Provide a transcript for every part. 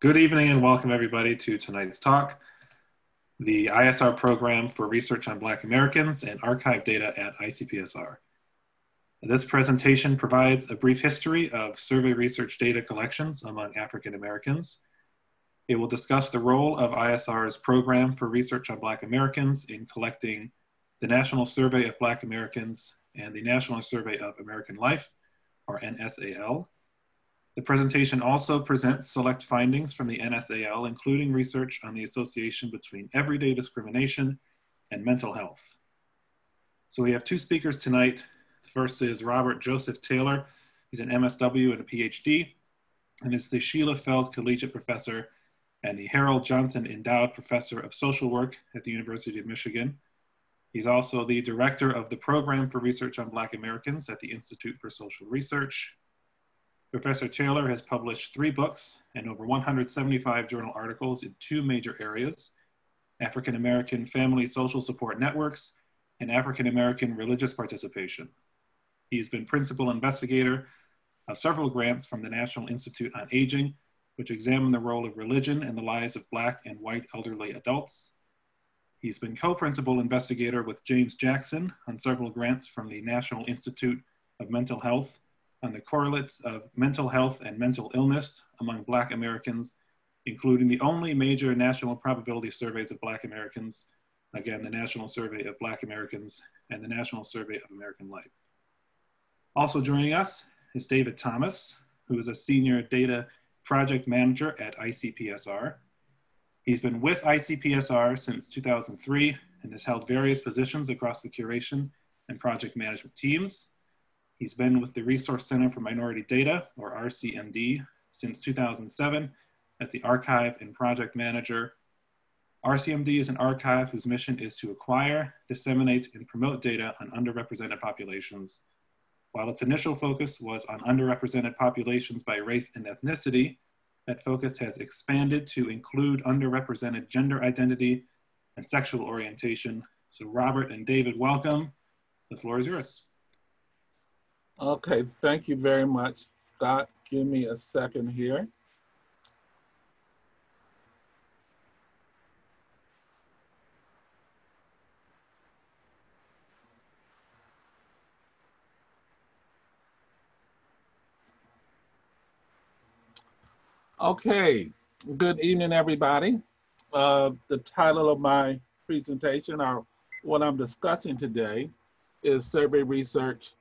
Good evening and welcome everybody to tonight's talk, the ISR program for research on Black Americans and archive data at ICPSR. This presentation provides a brief history of survey research data collections among African Americans. It will discuss the role of ISR's program for research on Black Americans in collecting the National Survey of Black Americans and the National Survey of American Life, or NSAL, the presentation also presents select findings from the NSAL, including research on the association between everyday discrimination and mental health. So we have two speakers tonight. The First is Robert Joseph Taylor. He's an MSW and a PhD, and is the Sheila Feld Collegiate Professor and the Harold Johnson Endowed Professor of Social Work at the University of Michigan. He's also the director of the Program for Research on Black Americans at the Institute for Social Research Professor Taylor has published three books and over 175 journal articles in two major areas, African American Family Social Support Networks and African American Religious Participation. He's been principal investigator of several grants from the National Institute on Aging, which examine the role of religion in the lives of Black and white elderly adults. He's been co-principal investigator with James Jackson on several grants from the National Institute of Mental Health on the correlates of mental health and mental illness among Black Americans, including the only major national probability surveys of Black Americans, again, the National Survey of Black Americans and the National Survey of American Life. Also joining us is David Thomas, who is a senior data project manager at ICPSR. He's been with ICPSR since 2003 and has held various positions across the curation and project management teams, He's been with the Resource Center for Minority Data, or RCMD, since 2007 as the archive and project manager. RCMD is an archive whose mission is to acquire, disseminate, and promote data on underrepresented populations. While its initial focus was on underrepresented populations by race and ethnicity, that focus has expanded to include underrepresented gender identity and sexual orientation. So Robert and David, welcome. The floor is yours. Okay, thank you very much, Scott. Give me a second here. Okay, good evening, everybody. Uh, the title of my presentation, or what I'm discussing today, is survey research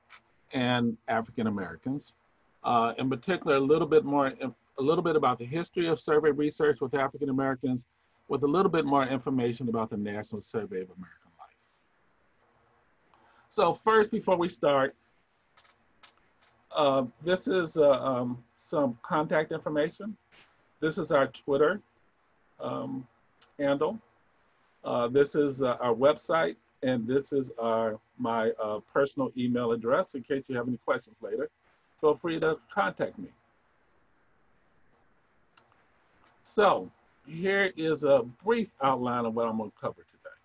and African Americans. Uh, in particular, a little bit more, a little bit about the history of survey research with African Americans, with a little bit more information about the National Survey of American Life. So first, before we start, uh, this is uh, um, some contact information. This is our Twitter um, handle. Uh, this is uh, our website, and this is our my uh, personal email address in case you have any questions later. Feel free to contact me. So here is a brief outline of what I'm going to cover today.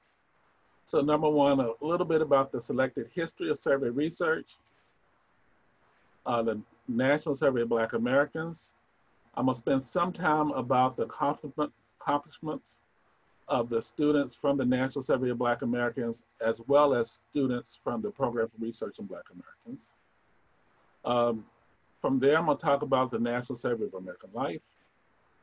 So number one, a little bit about the selected history of survey research, uh, the National Survey of Black Americans. I'm going to spend some time about the accomplishments of the students from the National Survey of Black Americans, as well as students from the Program for Research on Black Americans. Um, from there, I'm gonna talk about the National Survey of American Life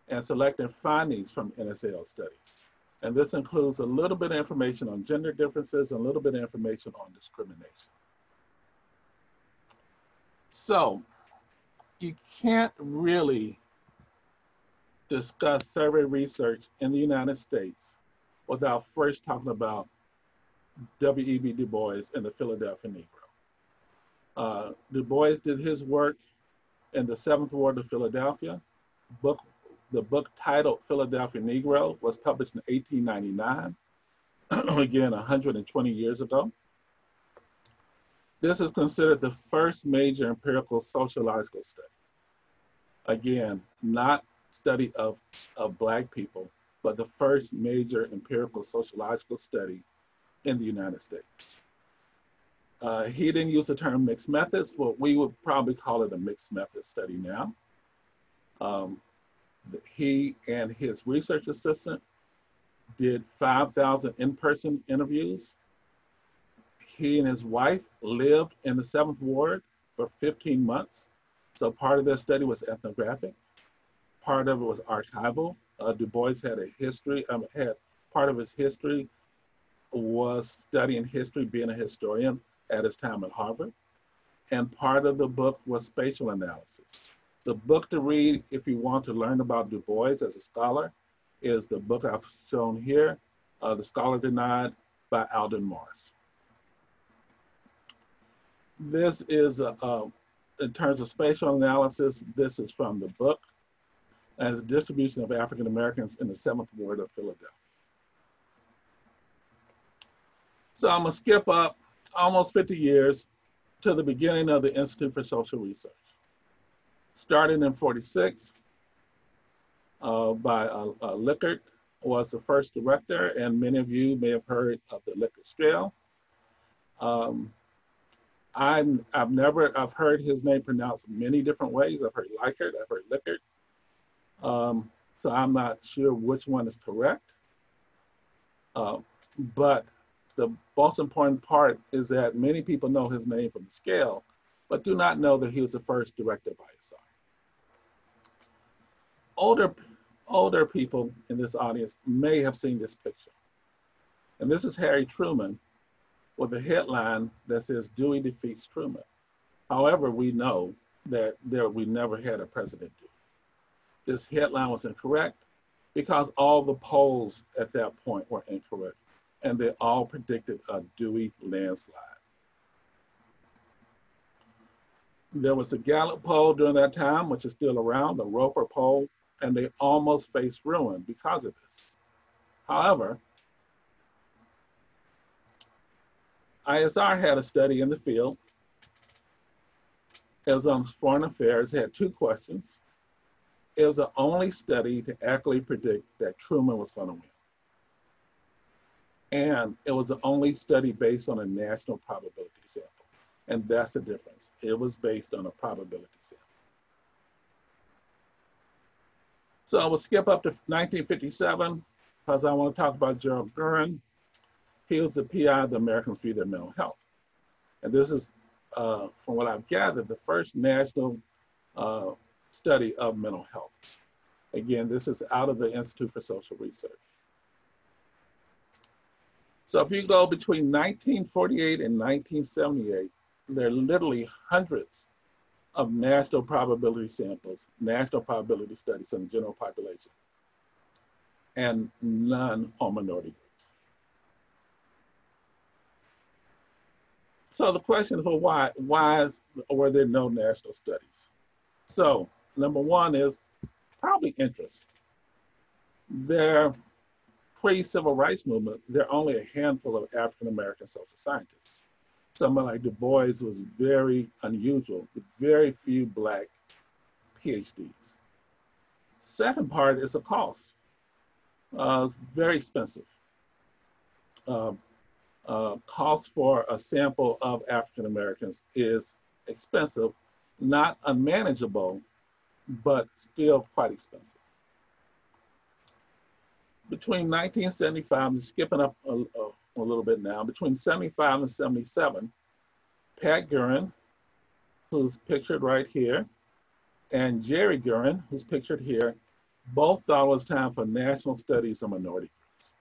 and selecting findings from NSAL studies. And this includes a little bit of information on gender differences and a little bit of information on discrimination. So you can't really discuss survey research in the United States without first talking about W.E.B. Du Bois and the Philadelphia Negro. Uh, du Bois did his work in the Seventh Ward of Philadelphia. Book, the book titled Philadelphia Negro was published in 1899, again, 120 years ago. This is considered the first major empirical sociological study. Again, not study of, of Black people, but the first major empirical sociological study in the United States. Uh, he didn't use the term mixed methods, but we would probably call it a mixed method study now. Um, He and his research assistant did 5,000 in-person interviews. He and his wife lived in the seventh ward for 15 months. So part of their study was ethnographic. Part of it was archival. Uh, du Bois had a history, um, had part of his history was studying history, being a historian at his time at Harvard. And part of the book was spatial analysis. The book to read if you want to learn about Du Bois as a scholar is the book I've shown here, uh, The Scholar Denied by Aldon Morris. This is, uh, in terms of spatial analysis, this is from the book as distribution of African Americans in the seventh ward of Philadelphia. So I'm gonna skip up almost 50 years to the beginning of the Institute for Social Research. Starting in 46 uh, by uh, uh, Likert was the first director, and many of you may have heard of the Likert scale. Um, i have never, I've heard his name pronounced many different ways. I've heard Likert, I've heard Likert. Um, so I'm not sure which one is correct. Uh, but the most important part is that many people know his name from the scale, but do not know that he was the first director of ISR. Older, older people in this audience may have seen this picture. And this is Harry Truman with a headline that says Dewey defeats Truman. However, we know that there we never had a President Dewey. This headline was incorrect because all the polls at that point were incorrect and they all predicted a Dewey landslide. There was a Gallup poll during that time, which is still around, the Roper poll, and they almost faced ruin because of this. However, ISR had a study in the field. As on foreign affairs, had two questions. It was the only study to accurately predict that Truman was going to win. And it was the only study based on a national probability sample. And that's the difference. It was based on a probability sample. So I will skip up to 1957 because I want to talk about Gerald Gurin. He was the PI of the Americans View Their Mental Health. And this is, uh, from what I've gathered, the first national uh, study of mental health. Again, this is out of the Institute for Social Research. So if you go between 1948 and 1978, there are literally hundreds of national probability samples, national probability studies on the general population, and none on minority groups. So the question is, well, why, why were there no national studies? So number one is probably interest. There pre-civil rights movement, there are only a handful of African-American social scientists. Someone like Du Bois was very unusual, with very few black PhDs. Second part is the cost. Uh, very expensive. Uh, uh, cost for a sample of African Americans is expensive, not unmanageable, but still quite expensive between 1975, I'm skipping up a, a, a, little bit now, between 75 and 77, Pat Gurin, who's pictured right here, and Jerry Gurin, who's pictured here, both thought it was time for national studies on minority groups.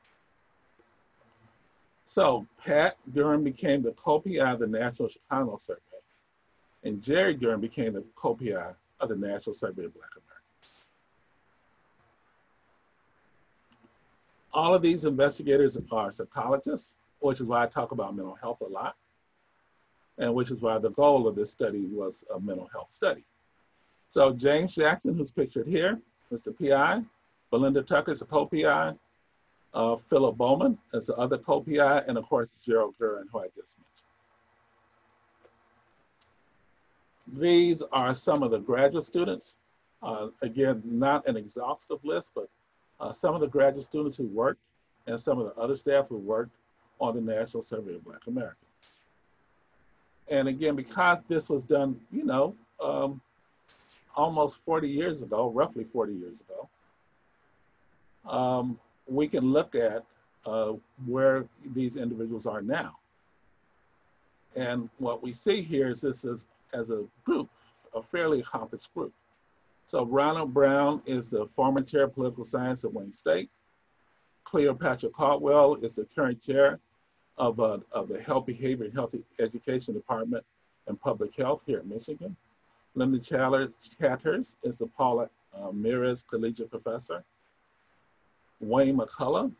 So Pat Gurin became the co-PI of the National Chicano Survey, and Jerry Gurin became the co-PI of the National Survey of Black Americans. All of these investigators are psychologists, which is why I talk about mental health a lot, and which is why the goal of this study was a mental health study. So James Jackson, who's pictured here, is the PI. Belinda Tucker is a co-PI. Uh, Philip Bowman is the other co-PI, and of course, Gerald Gurin, who I just mentioned. These are some of the graduate students. Uh, again, not an exhaustive list, but uh, some of the graduate students who worked and some of the other staff who worked on the National Survey of Black Americans. And again, because this was done, you know, um, almost 40 years ago, roughly 40 years ago, um, we can look at uh, where these individuals are now. And what we see here is this is as a group, a fairly accomplished group. So Ronald Brown is the former chair of political science at Wayne State. Cleopatra Caldwell is the current chair of, uh, of the Health Behavior and Healthy Education Department and Public Health here at Michigan. Linda Chatters is the Paula uh, Meares Collegiate Professor. Wayne McCullough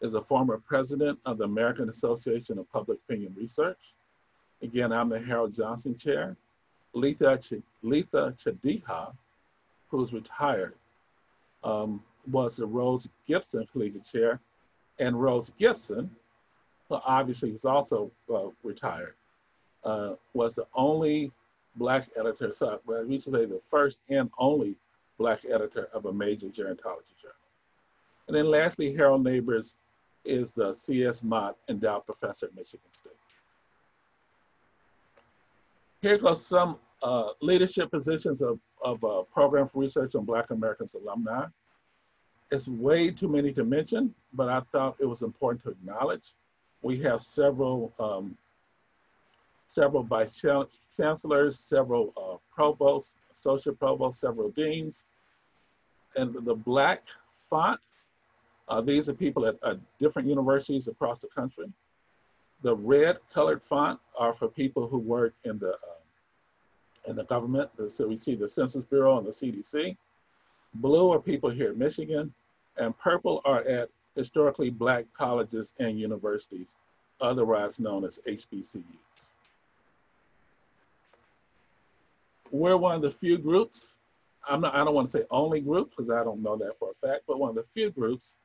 is a former president of the American Association of Public Opinion Research. Again, I'm the Harold Johnson Chair. Letha, Ch Letha Chadiha, who's retired, um, was the Rose Gibson Collegiate Chair. And Rose Gibson, who obviously was also uh, retired, uh, was the only black editor, so well, we should say the first and only black editor of a major gerontology journal. And then lastly, Harold Neighbors is the C.S. Mott Endowed Professor at Michigan State. Here goes some uh, leadership positions of, of uh, Program for Research on Black Americans alumni. It's way too many to mention, but I thought it was important to acknowledge. We have several um, several vice chancellors, several uh, provosts, associate provosts, several deans. And the black font, uh, these are people at, at, different universities across the country. The red colored font are for people who work in the, uh, in the government. So we see the Census Bureau and the CDC. Blue are people here at Michigan, and purple are at historically black colleges and universities, otherwise known as HBCUs. we're one of the few groups. I'm not, I don't want to say only group because I don't know that for a fact, but one of the few groups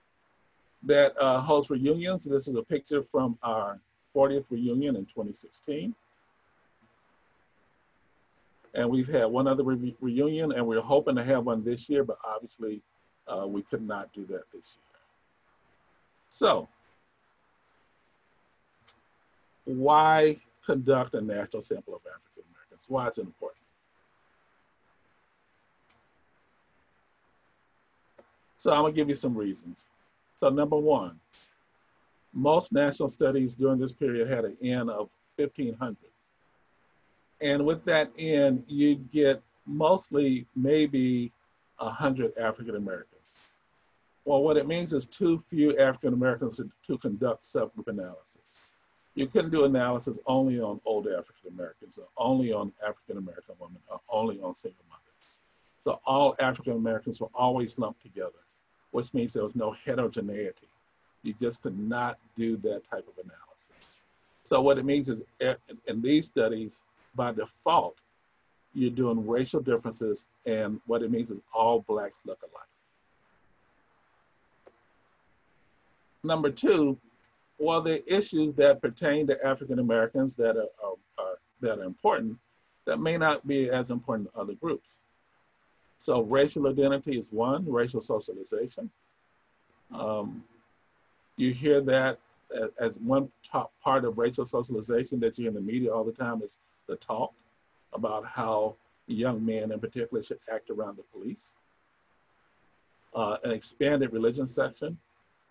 that uh, hosts reunions. This is a picture from our 40th reunion in 2016. And we've had one other re reunion and we're hoping to have one this year, but obviously uh, we could not do that this year. So why conduct a national sample of African Americans? Why is it important? So I'm gonna give you some reasons. So number one, most national studies during this period had an N of 1500. And with that N, you get mostly maybe 100 African Americans. Well, what it means is too few African Americans to, to conduct subgroup analysis. You couldn't do analysis only on older African Americans, only on African American women, only on single mothers. So all African Americans were always lumped together which means there was no heterogeneity. You just could not do that type of analysis. So what it means is eh, in these studies, by default, you're doing racial differences and what it means is all blacks look alike. Number two, well, the issues that pertain to African Americans that are, are, are, that are important that may not be as important to other groups. So racial identity is one, racial socialization. Um, you hear that as one top part of racial socialization that you in the media all the time is the talk about how young men in particular should act around the police. Uh, an expanded religion section.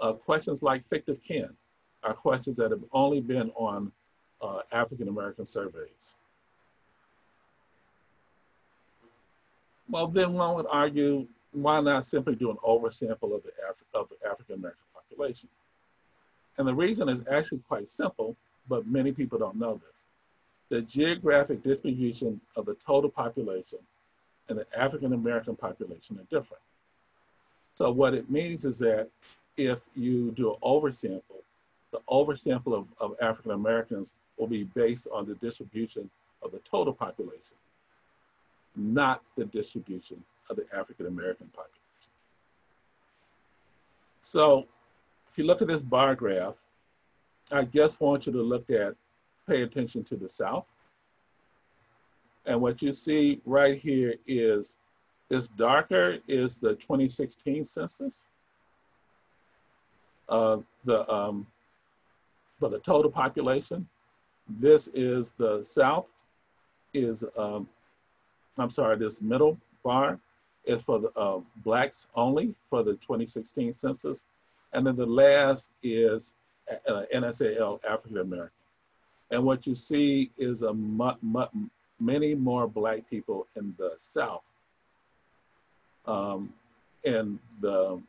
Uh, questions like fictive kin are questions that have only been on uh, African American surveys. Well, then one would argue, why not simply do an oversample of the, Af of the African American population? And the reason is actually quite simple, but many people don't know this. The geographic distribution of the total population and the African American population are different. So what it means is that if you do an oversample, the oversample of, of African Americans will be based on the distribution of the total population not the distribution of the African American population. So you look at this bar graph, I just want you to look at, pay attention to the South. And what you see right here is, this darker is the 2016 census. Uh, the, um, for the total population. This is the South, is um, I'm sorry, this middle bar is for the uh, blacks only for the 2016 census. And then the last is uh, NSAL African American. And what you see is a many more black people in the South um, in the,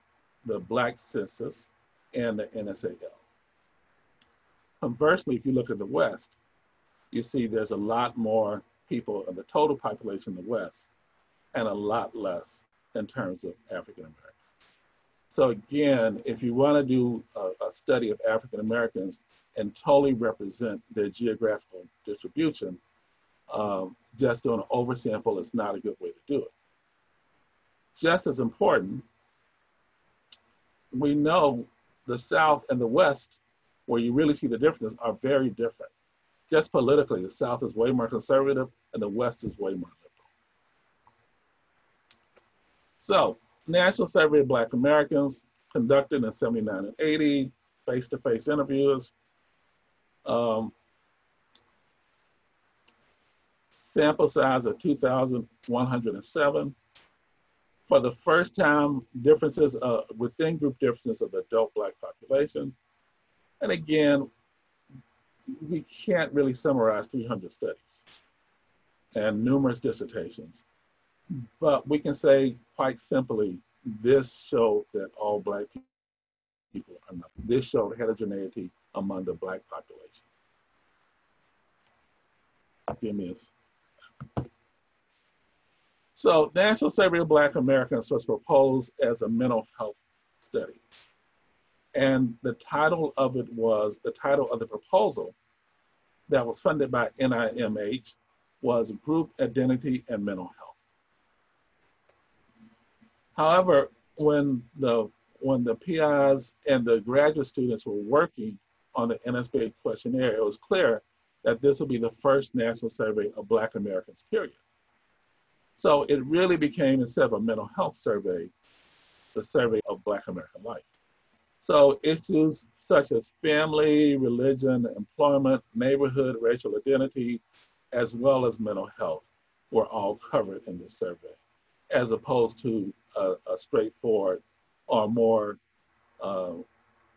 the black census and the NSAL. Conversely, if you look at the West, you see there's a lot more people in the total population in the West and a lot less in terms of African Americans. So again, if you want to do a, a study of African Americans and totally represent their geographical distribution, um, just doing an oversample is not a good way to do it. Just as important, we know the South and the West, where you really see the differences, are very different. Just politically, the South is way more conservative and the West is way more liberal. So, National Survey of Black Americans conducted in 79 and 80, face-to-face -face interviews. Um, sample size of 2,107. For the first time, differences uh, within group differences of the adult Black population. And again, we can't really summarize 300 studies and numerous dissertations. But we can say quite simply, this showed that all Black people are not. This showed heterogeneity among the Black population. Give me a so National Survey of Black Americans was proposed as a mental health study. And the title of it was, the title of the proposal that was funded by NIMH was Group Identity and Mental Health. However, when the, when the PIs and the graduate students were working on the NSBA questionnaire, it was clear that this would be the first national survey of Black Americans, period. So it really became, instead of a mental health survey, the survey of Black American life. So issues such as family, religion, employment, neighborhood, racial identity, as well as mental health were all covered in this survey, as opposed to a, a straightforward or more, uh,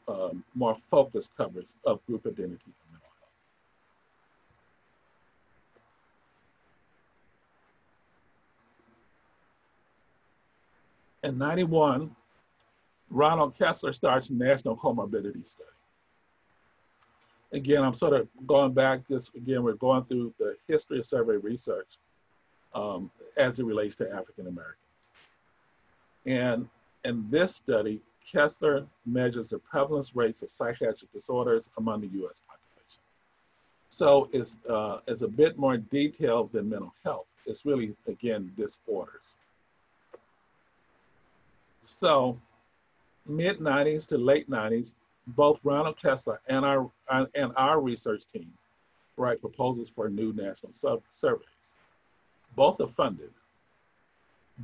uh, more focused coverage of group identity In 91, Ronald Kessler starts National Comorbidity Study. Again, I'm sort of going back, just again, we're going through the history of survey research um, as it relates to African Americans. And in this study, Kessler measures the prevalence rates of psychiatric disorders among the US population. So it's, uh, it's a bit more detailed than mental health. It's really, again, disorders. So mid 90s to late 90s, both Ronald Kessler and our, and our research team write proposals for new national sub surveys. Both are funded,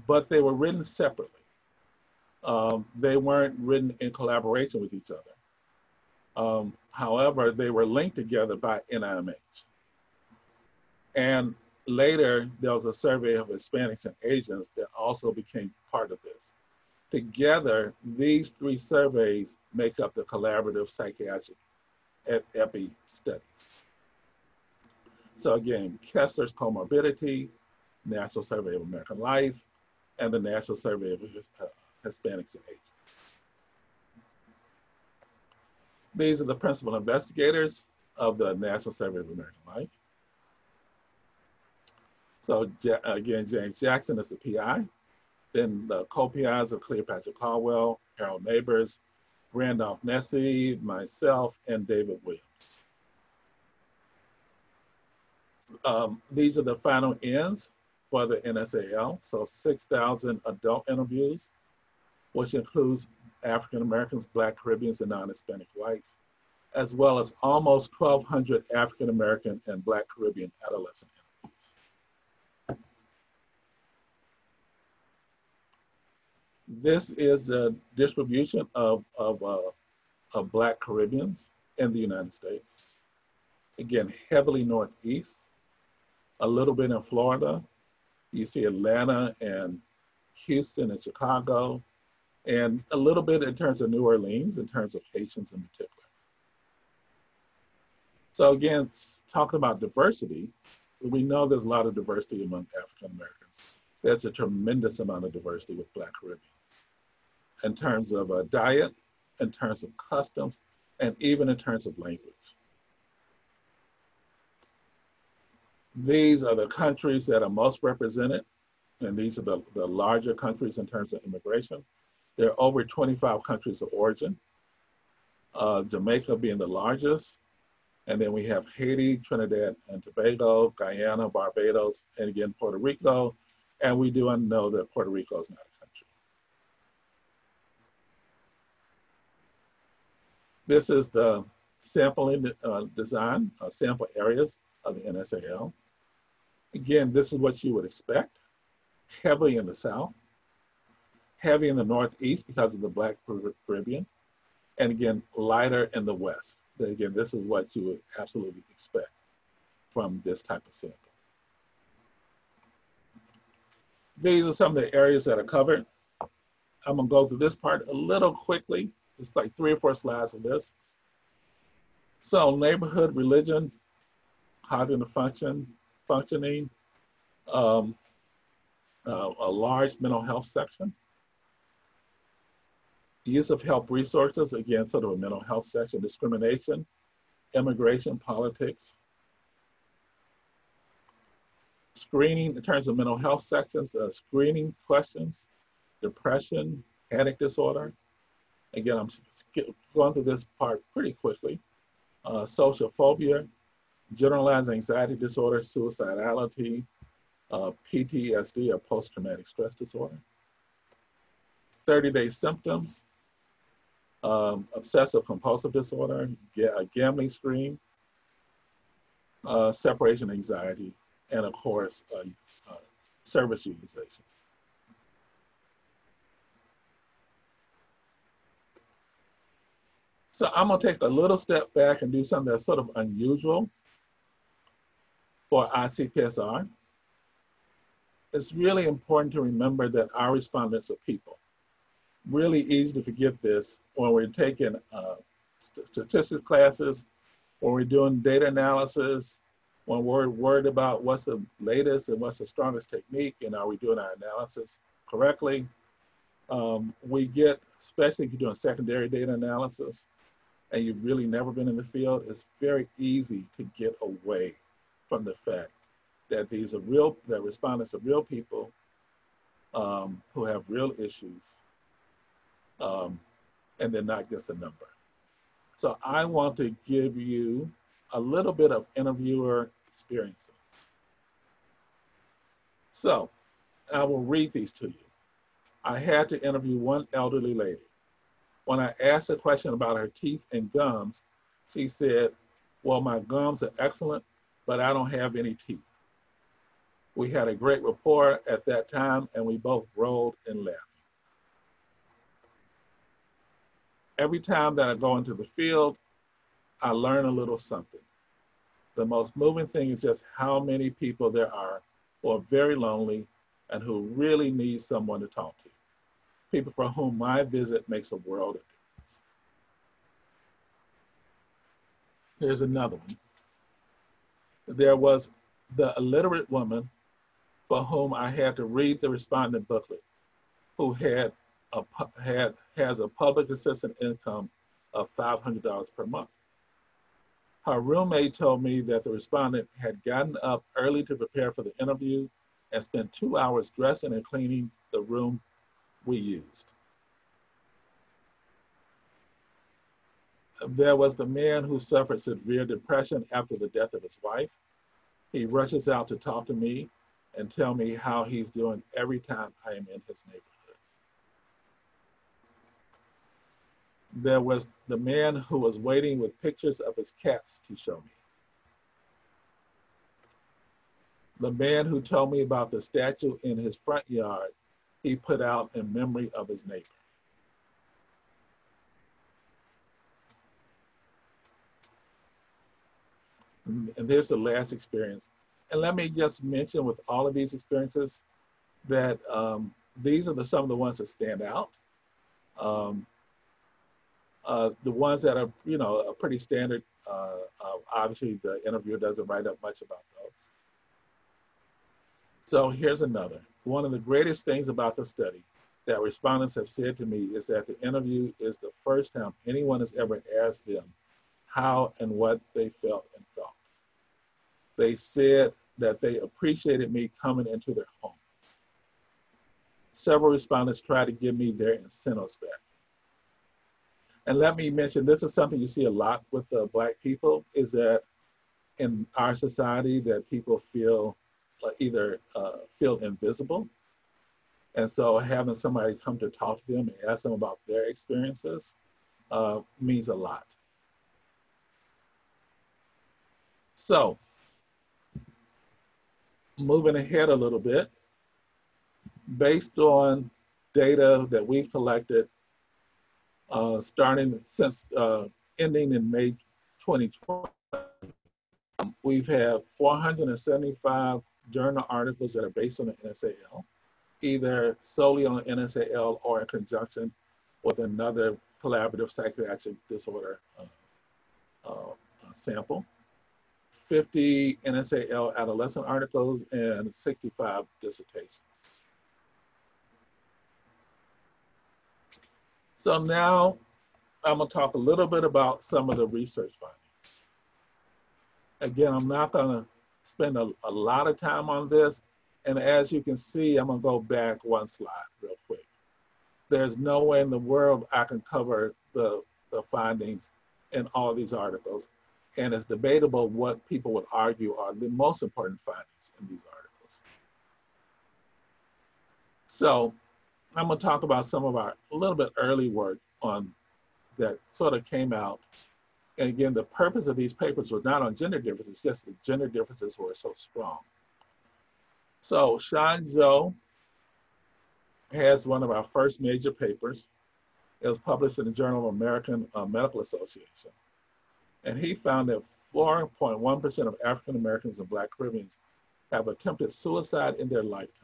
but they were written separately. Um, they weren't written in collaboration with each other. Um, however, they were linked together by NIMH. And later, there was a survey of Hispanics and Asians that also became part of this. Together, these three surveys make up the collaborative psychiatric epi studies. So again, Kessler's comorbidity, National Survey of American Life, and the National Survey of Hispanics and Asians. These are the principal investigators of the National Survey of American Life. So again, James Jackson is the PI. Then the co-PIs of Cleopatra Caldwell, Harold Neighbors, Randolph Nesse, myself, and David Williams. Um, these are the final ends for the NSAL. So 6,000 adult interviews, which includes African Americans, Black Caribbeans, and non-Hispanic whites, as well as almost 1,200 African American and Black Caribbean adolescent interviews. This is the distribution of, of, uh, of Black Caribbeans in the United States. Again, heavily Northeast, a little bit in Florida. You see Atlanta and Houston and Chicago, and a little bit in terms of New Orleans, in terms of Haitians in particular. So again, talking about diversity, we know there's a lot of diversity among African Americans. There's a tremendous amount of diversity with Black Caribbean in terms of uh, diet, in terms of customs, and even in terms of language. These are the countries that are most represented, and these are the, the larger countries in terms of immigration. There are over 25 countries of origin, uh, Jamaica being the largest, and then we have Haiti, Trinidad and Tobago, Guyana, Barbados, and again, Puerto Rico. And we do know that Puerto Rico is not a country. This is the sampling uh, design, uh, sample areas of the NSAL. Again, this is what you would expect. Heavily in the South, heavy in the Northeast because of the Black Caribbean, and again, lighter in the West again, this is what you would absolutely expect from this type of sample. These are some of the areas that are covered. I'm gonna go through this part a little quickly. It's like three or four slides of this. So neighborhood, religion, cognitive function, functioning, um, uh, a large mental health section, use of health resources, again, sort of a mental health section, discrimination, immigration, politics, screening in terms of mental health sections, uh, screening questions, depression, panic disorder. Again, I'm going through this part pretty quickly. Uh, social phobia, generalized anxiety disorder, suicidality, uh, PTSD or post-traumatic stress disorder. 30-day symptoms, um, obsessive compulsive disorder, a gambling screen, uh, separation anxiety, and of course, uh, uh, service utilization. So I'm gonna take a little step back and do something that's sort of unusual for ICPSR. It's really important to remember that our respondents are people really easy to forget this when we're taking uh, st statistics classes, when we're doing data analysis, when we're worried about what's the latest and what's the strongest technique and are we doing our analysis correctly. Um, we get, especially if you're doing secondary data analysis and you've really never been in the field, it's very easy to get away from the fact that these are real, that respondents are real people um, who have real issues um, and then not just a number. So I want to give you a little bit of interviewer experience. So I will read these to you. I had to interview one elderly lady. When I asked a question about her teeth and gums, she said, well, my gums are excellent, but I don't have any teeth. We had a great rapport at that time and we both rolled and laughed. Every time that I go into the field, I learn a little something. The most moving thing is just how many people there are who are very lonely and who really need someone to talk to. People for whom my visit makes a world of difference. Here's another one. There was the illiterate woman for whom I had to read the respondent booklet, who had a, had, has a public assistance income of $500 per month. Her roommate told me that the respondent had gotten up early to prepare for the interview and spent two hours dressing and cleaning the room we used. There was the man who suffered severe depression after the death of his wife. He rushes out to talk to me and tell me how he's doing every time I am in his neighborhood. There was the man who was waiting with pictures of his cats to show me. The man who told me about the statue in his front yard he put out in memory of his neighbor. And here's the last experience. And let me just mention with all of these experiences that um, these are the, some of the ones that stand out. Um, uh, the ones that are, you know, pretty standard, uh, uh, obviously the interviewer doesn't write up much about those. So here's another. One of the greatest things about the study that respondents have said to me is that the interview is the first time anyone has ever asked them how and what they felt and thought. They said that they appreciated me coming into their home. Several respondents tried to give me their incentives back. And let me mention, this is something you see a lot with the Black people, is that in our society that people feel uh, either uh, feel invisible. And so having somebody come to talk to them and ask them about their experiences uh, means a lot. So moving ahead a little bit, based on data that we've collected uh, starting since uh, ending in May 2020. Um, we've had 475 journal articles that are based on the NSAL, either solely on NSAL or in conjunction with another collaborative psychiatric disorder uh, uh, sample. 50 NSAL adolescent articles and 65 dissertations. So now I'm gonna talk a little bit about some of the research findings. Again, I'm not gonna spend a, a lot of time on this. And as you can see, I'm gonna go back one slide real quick. There's no way in the world I can cover the, the findings in all these articles and it's debatable what people would argue are the most important findings in these articles. So I'm gonna talk about some of our a little bit early work on that sort of came out. And again, the purpose of these papers was not on gender differences, just the gender differences were so strong. So Sean Joe has one of our first major papers. It was published in the Journal of American uh, Medical Association. And he found that 4.1% of African Americans and Black Caribbeans have attempted suicide in their lifetime.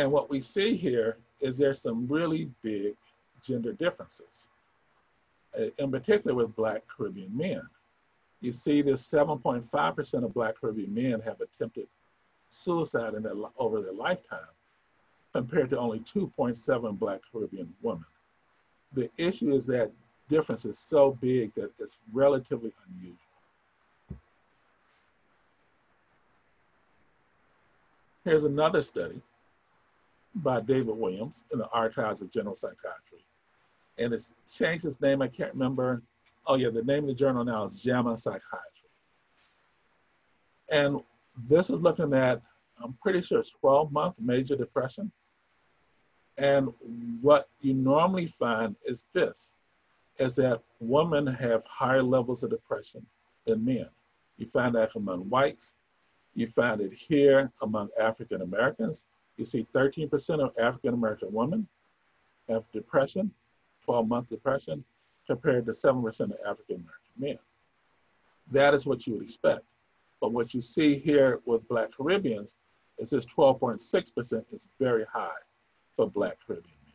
And what we see here is there's some really big gender differences, uh, in particular with Black Caribbean men. You see this 7.5% of Black Caribbean men have attempted suicide their, over their lifetime compared to only 2.7 Black Caribbean women. The issue is that difference is so big that it's relatively unusual. Here's another study by David Williams in the Archives of General Psychiatry. And it's changed its name, I can't remember. Oh yeah, the name of the journal now is JAMA Psychiatry. And this is looking at, I'm pretty sure it's 12 month major depression. And what you normally find is this, is that women have higher levels of depression than men. You find that among whites. You find it here among African Americans. You see 13% of African American women have depression, 12 month depression, compared to 7% of African American men. That is what you would expect. But what you see here with Black Caribbeans is this 12.6% is very high for Black Caribbean men.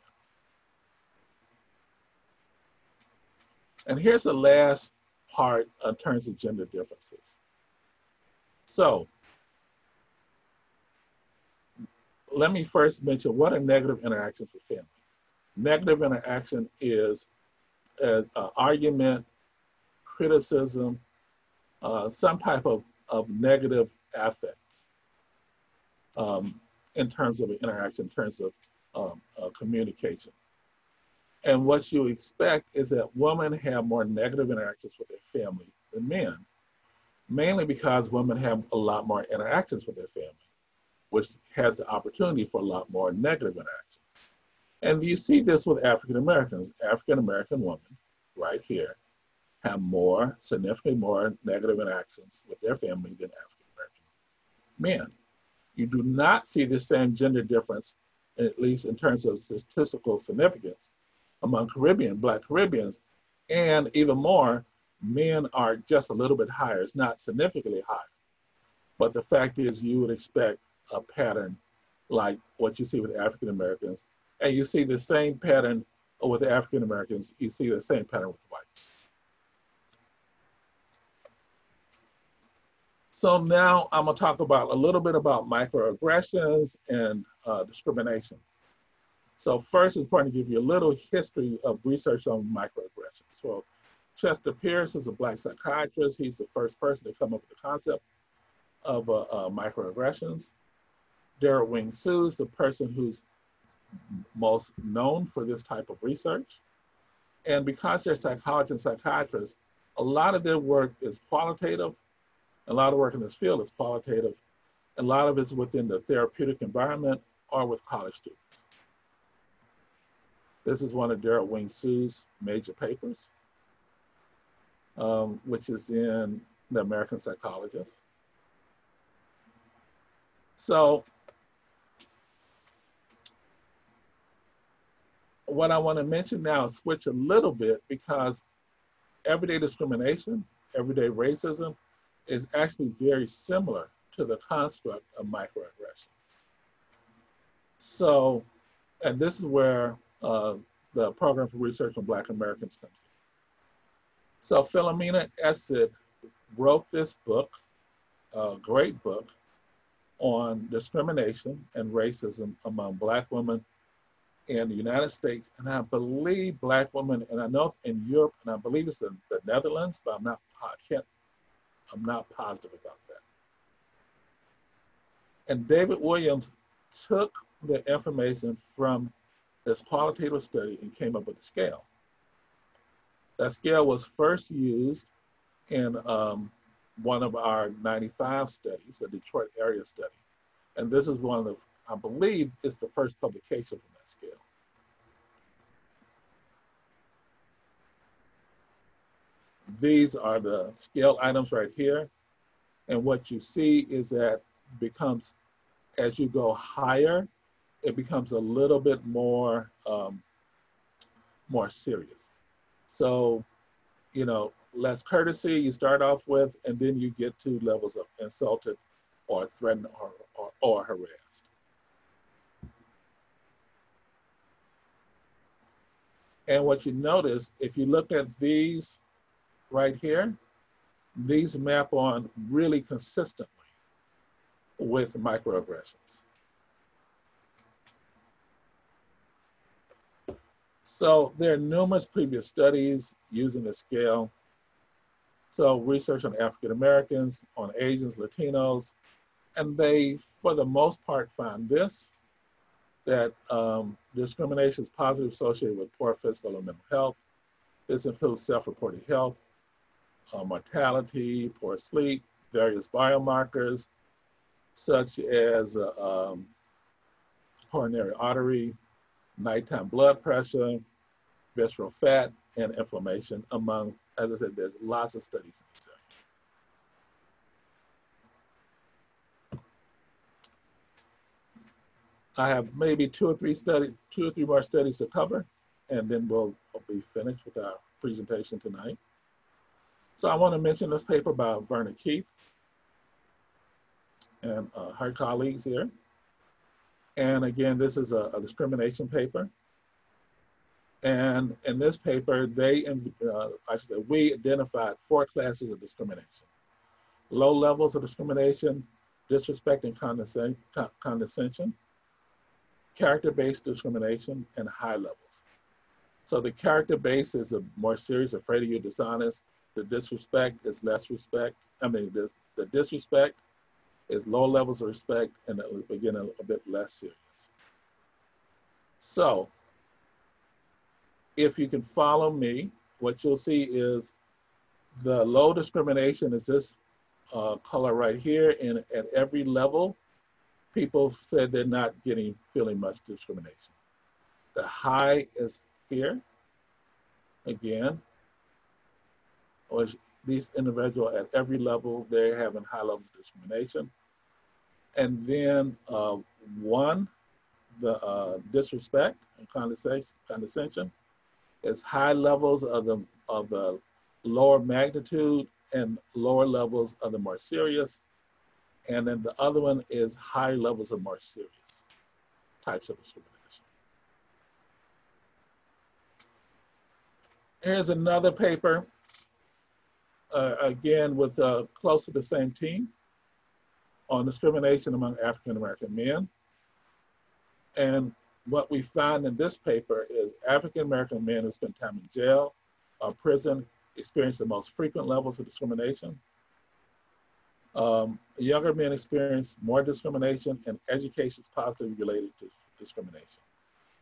And here's the last part in terms of gender differences. So let me first mention what are negative interactions with family. Negative interaction is an argument, criticism, uh, some type of, of negative affect um, in terms of interaction, in terms of um, uh, communication. And what you expect is that women have more negative interactions with their family than men, mainly because women have a lot more interactions with their family, which has the opportunity for a lot more negative interaction. And you see this with African Americans. African American women, right here, have more, significantly more negative interactions with their family than African American men. You do not see the same gender difference at least in terms of statistical significance among Caribbean, Black Caribbeans, and even more, men are just a little bit higher. It's not significantly higher. But the fact is, you would expect a pattern like what you see with African Americans, and you see the same pattern with African Americans, you see the same pattern with whites. So now I'm gonna talk about a little bit about microaggressions and uh, discrimination. So first, it's important to give you a little history of research on microaggressions. So Chester Pierce is a black psychiatrist. He's the first person to come up with the concept of uh, uh, microaggressions. Derald Wing Sue is the person who's most known for this type of research. And because they're psychologists and psychiatrists, a lot of their work is qualitative. A lot of work in this field is qualitative. A lot of it's within the therapeutic environment or with college students. This is one of Derald Wing Sue's major papers, um, which is in the American Psychologist. So what I want to mention now is switch a little bit because everyday discrimination, everyday racism is actually very similar to the construct of microaggressions. So, and this is where uh, the Program for Research on Black Americans comes in. So Philomena Essed wrote this book, a great book, on discrimination and racism among Black women in the United States, and I believe Black women, and I know in Europe, and I believe it's in the Netherlands, but I'm not, I can't, I'm not positive about that. And David Williams took the information from this qualitative study and came up with a scale. That scale was first used in um, one of our 95 studies, a Detroit area study. And this is one of the, I believe, is the first publication from that scale. These are the scale items right here. And what you see is that becomes, as you go higher, it becomes a little bit more, um, more serious. So, you know, less courtesy you start off with, and then you get to levels of insulted or threatened or, or, or harassed. And what you notice, if you look at these right here, these map on really consistently with microaggressions. So there are numerous previous studies using the scale so research on African Americans, on Asians, Latinos, and they, for the most part, found this, that um, discrimination is positively associated with poor physical and mental health. This includes self-reported health, uh, mortality, poor sleep, various biomarkers, such as uh, um, coronary artery, nighttime blood pressure, visceral fat, and inflammation, among as I said, there's lots of studies in this area. I have maybe two or three study, two or three more studies to cover, and then we'll, be finished with our presentation tonight. So I want to mention this paper by Verna Keith and uh, her colleagues here. And again, this is a, a discrimination paper. And in this paper, they, uh, I should say, we identified four classes of discrimination. Low levels of discrimination, disrespect and condescension, character-based discrimination, and high levels. So the character-based is a more serious, afraid of you, dishonest. The disrespect is less respect. I mean, the, the disrespect is low levels of respect, and again, a, a bit less serious. So if you can follow me, what you'll see is the low discrimination is this uh, color right here. And at every level, people said they're not getting, feeling much discrimination. The high is here, again, or these individuals at every level, they're having high levels of discrimination. And then uh, one, the uh, disrespect and condescension, is high levels of the, of the lower magnitude and lower levels of the more serious. And then the other one is high levels of more serious types of discrimination. Here's another paper, uh, again with uh, close to the same team on discrimination among African American men. And what we find in this paper is African American men who spend time in jail or prison experience the most frequent levels of discrimination. Um, younger men experience more discrimination and education is positively related to discrimination.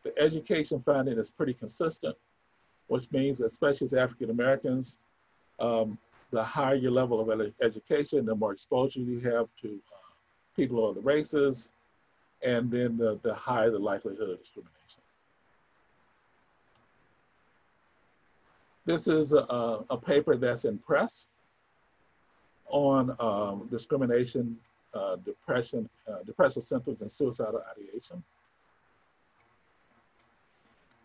The education finding is pretty consistent, which means, especially as African Americans, um, the higher your level of education, the more exposure you have to uh, people of other races, and then the, the higher the likelihood of discrimination. This is a, a paper that's in press on um, discrimination, uh, depression, uh, depressive symptoms, and suicidal ideation.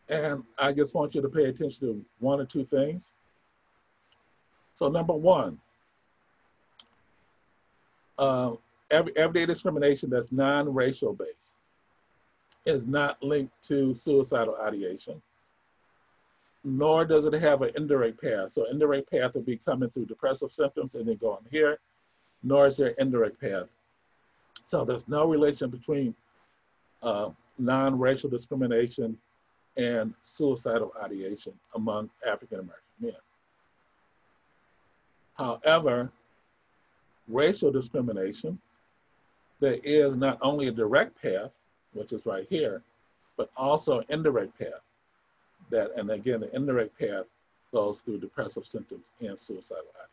And I just want you to pay attention to one or two things. So number one, uh, every, everyday discrimination that's non-racial based is not linked to suicidal ideation, nor does it have an indirect path. So indirect path would be coming through depressive symptoms and then going here, nor is there indirect path. So there's no relation between uh, non-racial discrimination and suicidal ideation among African American men. However, racial discrimination, there is not only a direct path, which is right here, but also indirect path. That, and again, the indirect path goes through depressive symptoms and suicidal ideation.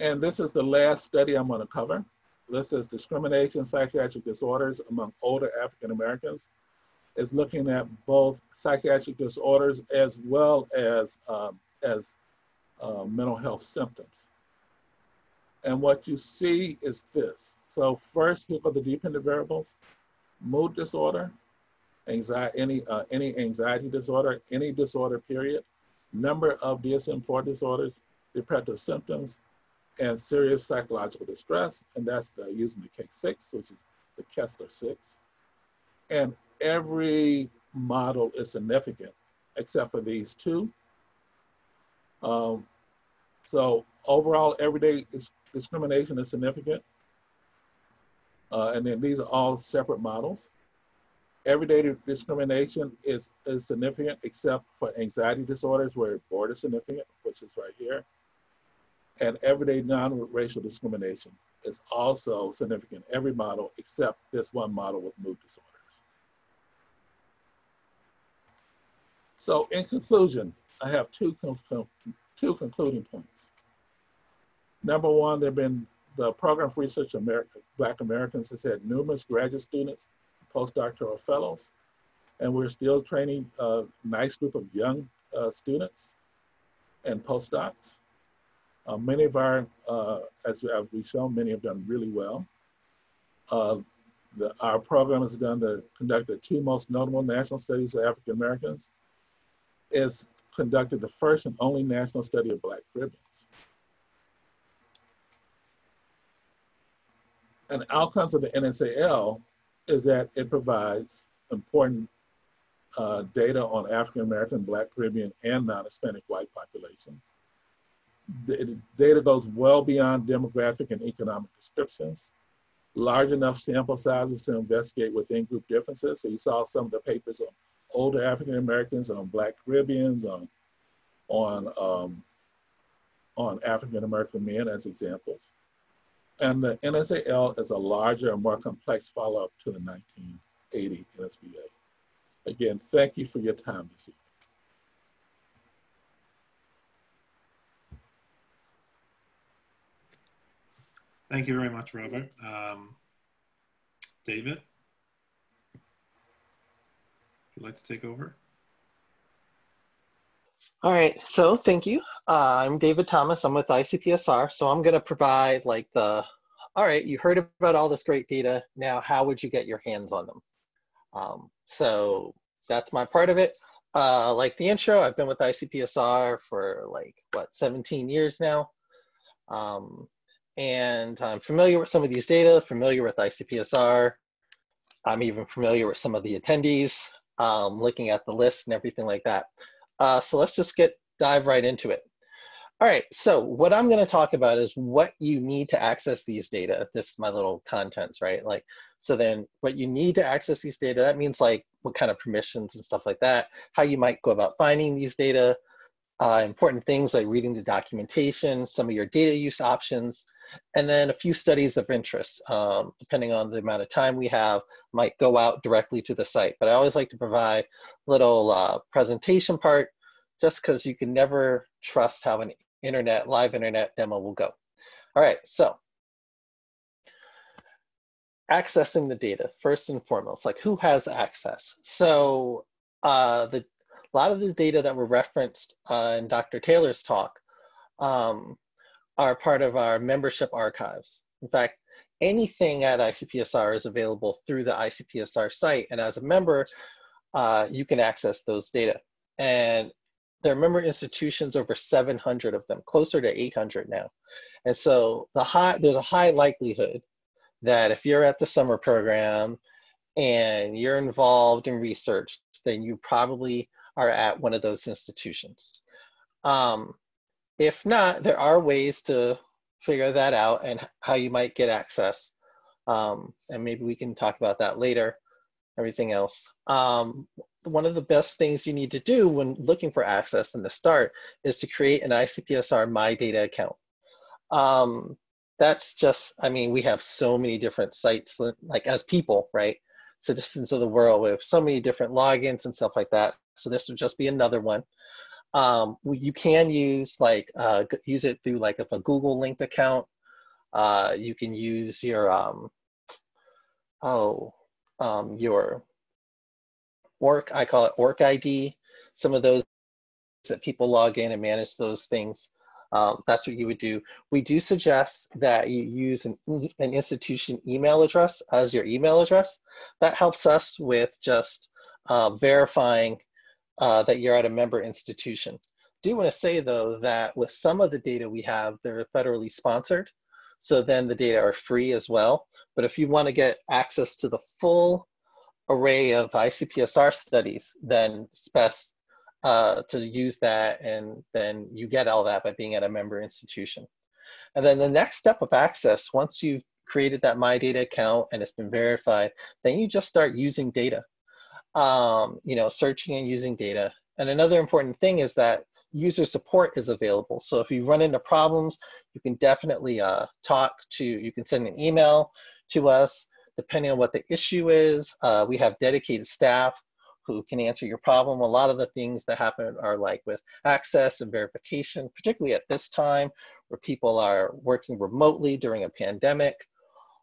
And this is the last study I'm going to cover. This is discrimination, psychiatric disorders among older African Americans. Is looking at both psychiatric disorders as well as, um, as uh, mental health symptoms. And what you see is this. So first, here are the dependent variables. Mood disorder, anxiety, any, uh, any anxiety disorder, any disorder period, number of DSM-4 disorders, depressive symptoms, and serious psychological distress, and that's the, using the K6, which is the Kessler 6. And every model is significant except for these two. Um, so overall, everyday discrimination is significant. Uh, and then these are all separate models. Everyday discrimination is, is significant except for anxiety disorders where board is significant, which is right here and everyday non-racial discrimination is also significant every model except this one model with mood disorders. So in conclusion, I have two, two concluding points. Number one, there have been the Program for Research America, Black Americans has had numerous graduate students, postdoctoral fellows, and we're still training a nice group of young uh, students and postdocs. Uh, many of our, uh, as, as we've shown, many have done really well. Uh, the, our program has done the conduct the two most notable national studies of African Americans. It's conducted the first and only national study of Black Caribbeans. And outcomes of the NSAL is that it provides important uh, data on African American, Black Caribbean, and non-Hispanic white populations the data goes well beyond demographic and economic descriptions. Large enough sample sizes to investigate within group differences. So you saw some of the papers on older African Americans, on Black Caribbeans, on on um, on African American men as examples. And the NSAL is a larger and more complex follow-up to the 1980 NSBA. Again, thank you for your time this evening. Thank you very much, Robert. Um, David, would you like to take over? All right, so thank you. Uh, I'm David Thomas. I'm with ICPSR. So I'm going to provide like the, all right, you heard about all this great data. Now, how would you get your hands on them? Um, so that's my part of it. uh, like the intro, I've been with ICPSR for like, what, 17 years now. Um, and I'm familiar with some of these data, familiar with ICPSR. I'm even familiar with some of the attendees, um, looking at the list and everything like that. Uh, so let's just get dive right into it. All right, so what I'm going to talk about is what you need to access these data. This is my little contents, right? Like, so then what you need to access these data, that means like what kind of permissions and stuff like that, how you might go about finding these data, uh, important things like reading the documentation, some of your data use options, and then a few studies of interest, um, depending on the amount of time we have, might go out directly to the site. But I always like to provide a little uh, presentation part just because you can never trust how an internet, live internet demo will go. All right, so accessing the data first and foremost, like who has access? So uh, the a lot of the data that were referenced uh, in Dr. Taylor's talk um, are part of our membership archives. In fact, anything at ICPSR is available through the ICPSR site, and as a member, uh, you can access those data. And there are member institutions over 700 of them closer to 800 now and so the high there's a high likelihood that if you're at the summer program and you're involved in research then you probably are at one of those institutions um, if not there are ways to figure that out and how you might get access um, and maybe we can talk about that later everything else um, one of the best things you need to do when looking for access in the start is to create an ICPSR My Data account. Um, that's just, I mean, we have so many different sites, like as people, right? Citizens of the world, we have so many different logins and stuff like that. So this would just be another one. Um, you can use like, uh, use it through like if a Google linked account. Uh, you can use your, um, oh, um, your Orc, I call it ORCID. Some of those that people log in and manage those things. Um, that's what you would do. We do suggest that you use an, an institution email address as your email address. That helps us with just uh, verifying uh, that you're at a member institution. do want to say though that with some of the data we have, they're federally sponsored. So then the data are free as well. But if you want to get access to the full array of ICPSR studies, then it's best uh, to use that and then you get all that by being at a member institution. And then the next step of access, once you've created that My Data account and it's been verified, then you just start using data, um, you know, searching and using data. And another important thing is that user support is available. So if you run into problems, you can definitely uh, talk to, you can send an email to us depending on what the issue is. Uh, we have dedicated staff who can answer your problem. A lot of the things that happen are like with access and verification, particularly at this time where people are working remotely during a pandemic,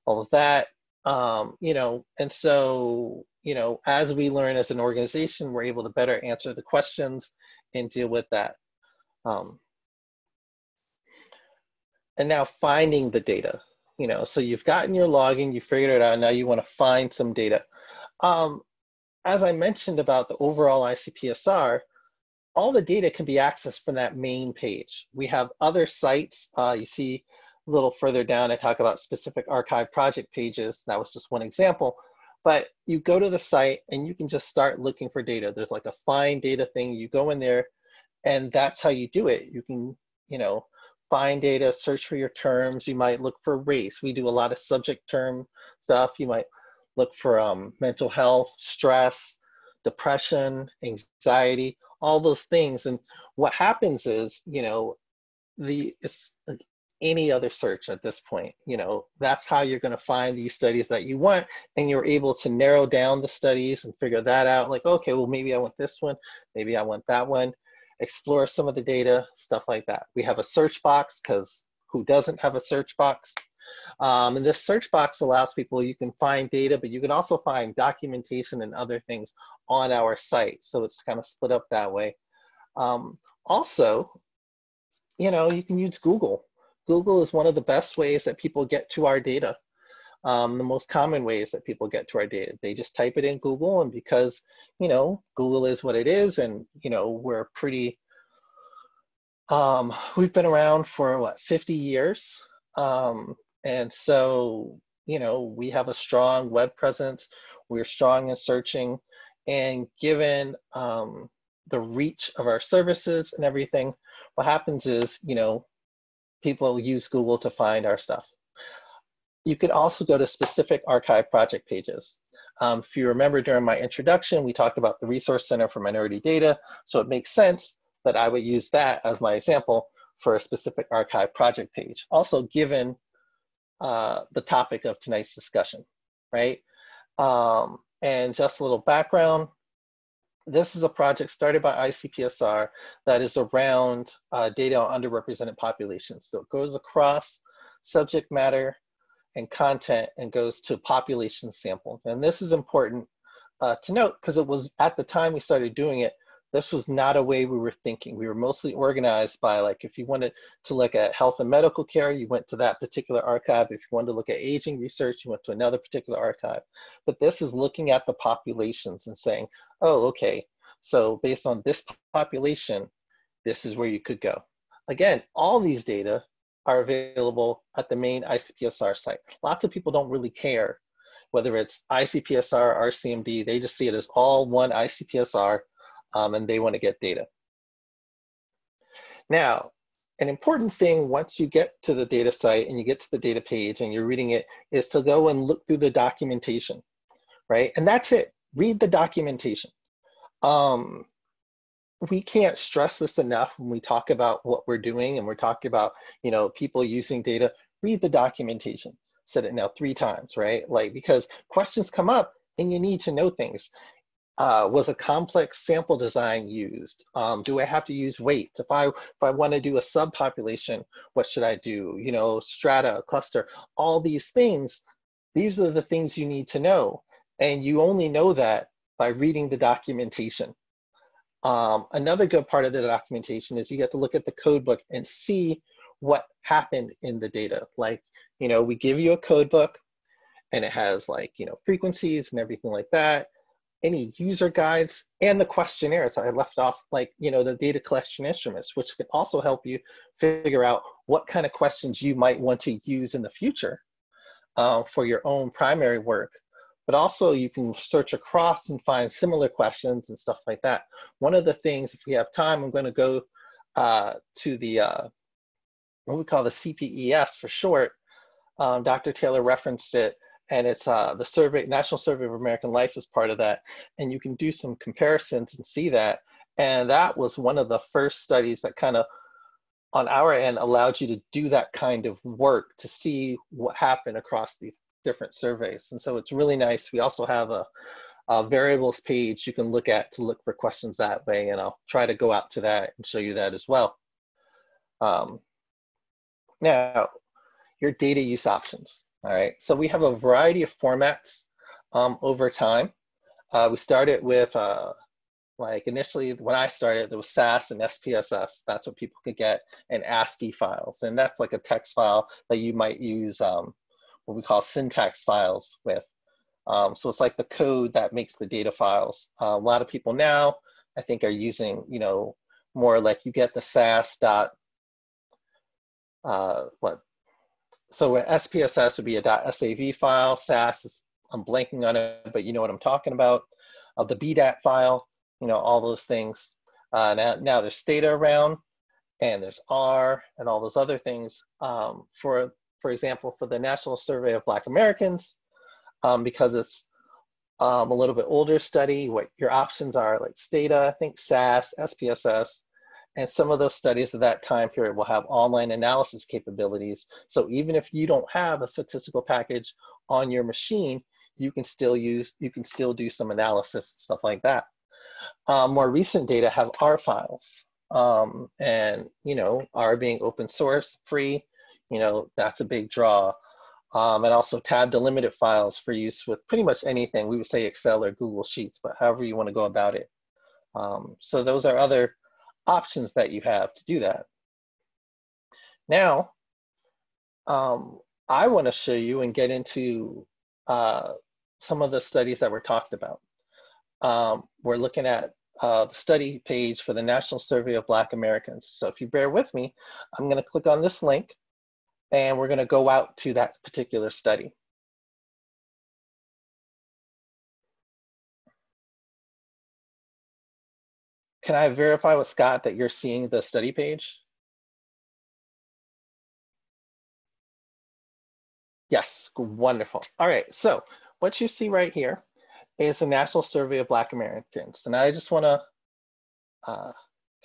all of that. Um, you know, and so, you know, as we learn as an organization, we're able to better answer the questions and deal with that. Um, and now finding the data you know, so you've gotten your logging, you figured it out, now you want to find some data. Um, as I mentioned about the overall ICPSR, all the data can be accessed from that main page. We have other sites. Uh, you see a little further down, I talk about specific archive project pages. That was just one example. But you go to the site and you can just start looking for data. There's like a find data thing. You go in there and that's how you do it. You can, you know, find data, search for your terms. You might look for race. We do a lot of subject term stuff. You might look for um, mental health, stress, depression, anxiety, all those things. And what happens is, you know, the it's any other search at this point. You know, that's how you're going to find these studies that you want, and you're able to narrow down the studies and figure that out. Like, okay, well, maybe I want this one, maybe I want that one explore some of the data, stuff like that. We have a search box because who doesn't have a search box? Um, and this search box allows people, you can find data, but you can also find documentation and other things on our site. So it's kind of split up that way. Um, also, you know, you can use Google. Google is one of the best ways that people get to our data. um, the most common ways that people get to our data. They just type it in Google, and because you know Google is what it is, and you know we're pretty. Um, we've been around for what 50 years, um, and so you know we have a strong web presence. We're strong in searching, and given um, the reach of our services and everything, what happens is you know people use Google to find our stuff. You could also go to specific archive project pages. Um, if you remember during my introduction, we talked about the Resource Center for Minority Data, so it makes sense that I would use that as my example for a specific archive project page. Also given uh, the topic of tonight's discussion, right? Um, and just a little background, this is a project started by ICPSR that is around uh, data on underrepresented populations. So it goes across subject matter and content and goes to population sample. And this is important uh, to note because it was at the time we started doing it, this was not a way we were thinking. We were mostly organized by like, if you wanted to look at health and medical care, you went to that particular archive. If you wanted to look at aging research, you went to another particular archive. But this is looking at the populations and saying, oh, okay, so based on this population, this is where you could go. Again, all these data are available at the main ICPSR site. Lots of people don't really care whether it's ICPSR, RCMD, they just see it as all one ICPSR um, and they wanna get data. Now, an important thing once you get to the data site and you get to the data page and you're reading it is to go and look through the documentation, right? And that's it, read the documentation. Um, we can't stress this enough when we talk about what we're doing and we're talking about you know people using data read the documentation said it now three times right like because questions come up and you need to know things uh, was a complex sample design used um, do i have to use weights if i if i want to do a subpopulation what should i do? You know strata cluster all these things these are the things you need to know. And you only know that by reading the documentation. Um, another good part of the documentation is you get to look at the code book and see what happened in the data. Like, you know, we give you a code book and it has like, you know, frequencies and everything like that, any user guides and the questionnaires. I left off like, you know, the data collection instruments, which can also help you figure out what kind of questions you might want to use in the future uh, for your own primary work but also you can search across and find similar questions and stuff like that. One of the things, if we have time, I'm going to go uh, to the, uh, what we call the CPES for short. Um, Dr. Taylor referenced it, and it's uh, the survey, National Survey of American Life is part of that. And you can do some comparisons and see that. And that was one of the first studies that kind of on our end allowed you to do that kind of work to see what happened across these different surveys. And so it's really nice. We also have a, a, variables page you can look at to look for questions that way. And I'll try to go out to that and show you that as well. Um, now, your data use options. All right, so we have a variety of formats um, over time. Uh, we started with, uh, like initially when I started, there was SAS and SPSS. That's what people could get, and ASCII files. And that's like a text file that you might use um, what we call syntax files with. Um, so it's like the code that makes the data files. Uh, a lot of people now, I think, are using, you know, more like you get the SAS dot, uh, what? So SPSS would be a .sav file. SAS is, I'm blanking on it, but you know what I'm talking about. Uh, the BDAT file, you know, all those things. Uh, now, now there's Stata around, and there's R, and all those other things. Um, for for example, for the National Survey of Black Americans, um, because it's um, a little bit older study, what your options are like Stata, I think SAS, SPSS, and some of those studies of that time period will have online analysis capabilities. So even if you don't have a statistical package on your machine, you can still use, you can still do some analysis, and stuff like that. Um, more recent data have R files. Um, and, you know, R being open source, free, you know, that's a big draw. Um, and also tab delimited files for use with pretty much anything. We would say Excel or Google Sheets, but however you want to go about it. Um, so those are other options that you have to do that. Now, um, I want to show you and get into uh, some of the studies that were talked about. Um, we're looking at uh, the study page for the National Survey of Black Americans. So if you bear with me, I'm going to click on this link and we're going to go out to that particular study. Can I verify with Scott that you're seeing the study page? Yes, wonderful. All right, so what you see right here is the National Survey of Black Americans. And I just wanna uh,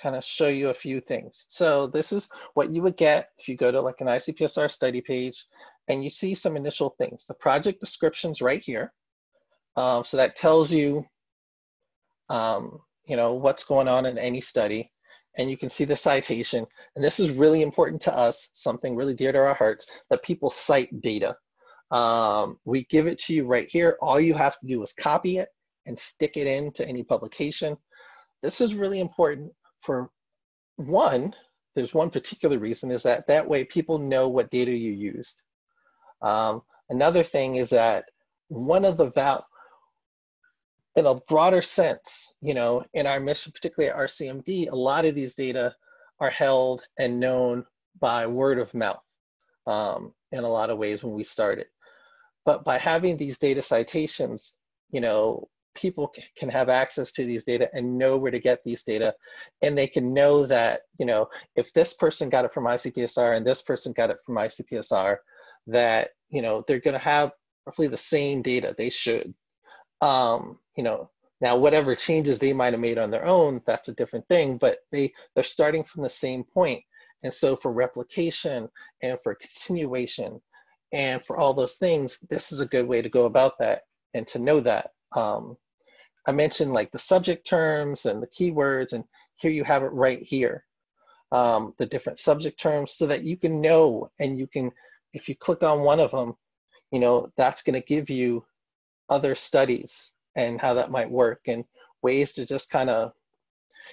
kind of show you a few things. So this is what you would get if you go to like an ICPSR study page and you see some initial things. The project descriptions right here. Um, so that tells you, um, you know, what's going on in any study. And you can see the citation. And this is really important to us, something really dear to our hearts, that people cite data. Um, we give it to you right here. All you have to do is copy it and stick it into any publication. This is really important for one, there's one particular reason is that that way people know what data you used. Um, another thing is that one of the val in a broader sense, you know, in our mission, particularly at RCMD, a lot of these data are held and known by word of mouth um, in a lot of ways when we started. But by having these data citations, you know, people can have access to these data and know where to get these data and they can know that you know if this person got it from icpsr and this person got it from icpsr that you know they're going to have roughly the same data they should um you know now whatever changes they might have made on their own that's a different thing but they they're starting from the same point. And so for replication and for continuation and for all those things this is a good way to go about that and to know that. Um, I mentioned like the subject terms and the keywords, and here you have it right here, um, the different subject terms, so that you can know and you can, if you click on one of them, you know, that's going to give you other studies and how that might work and ways to just kind of,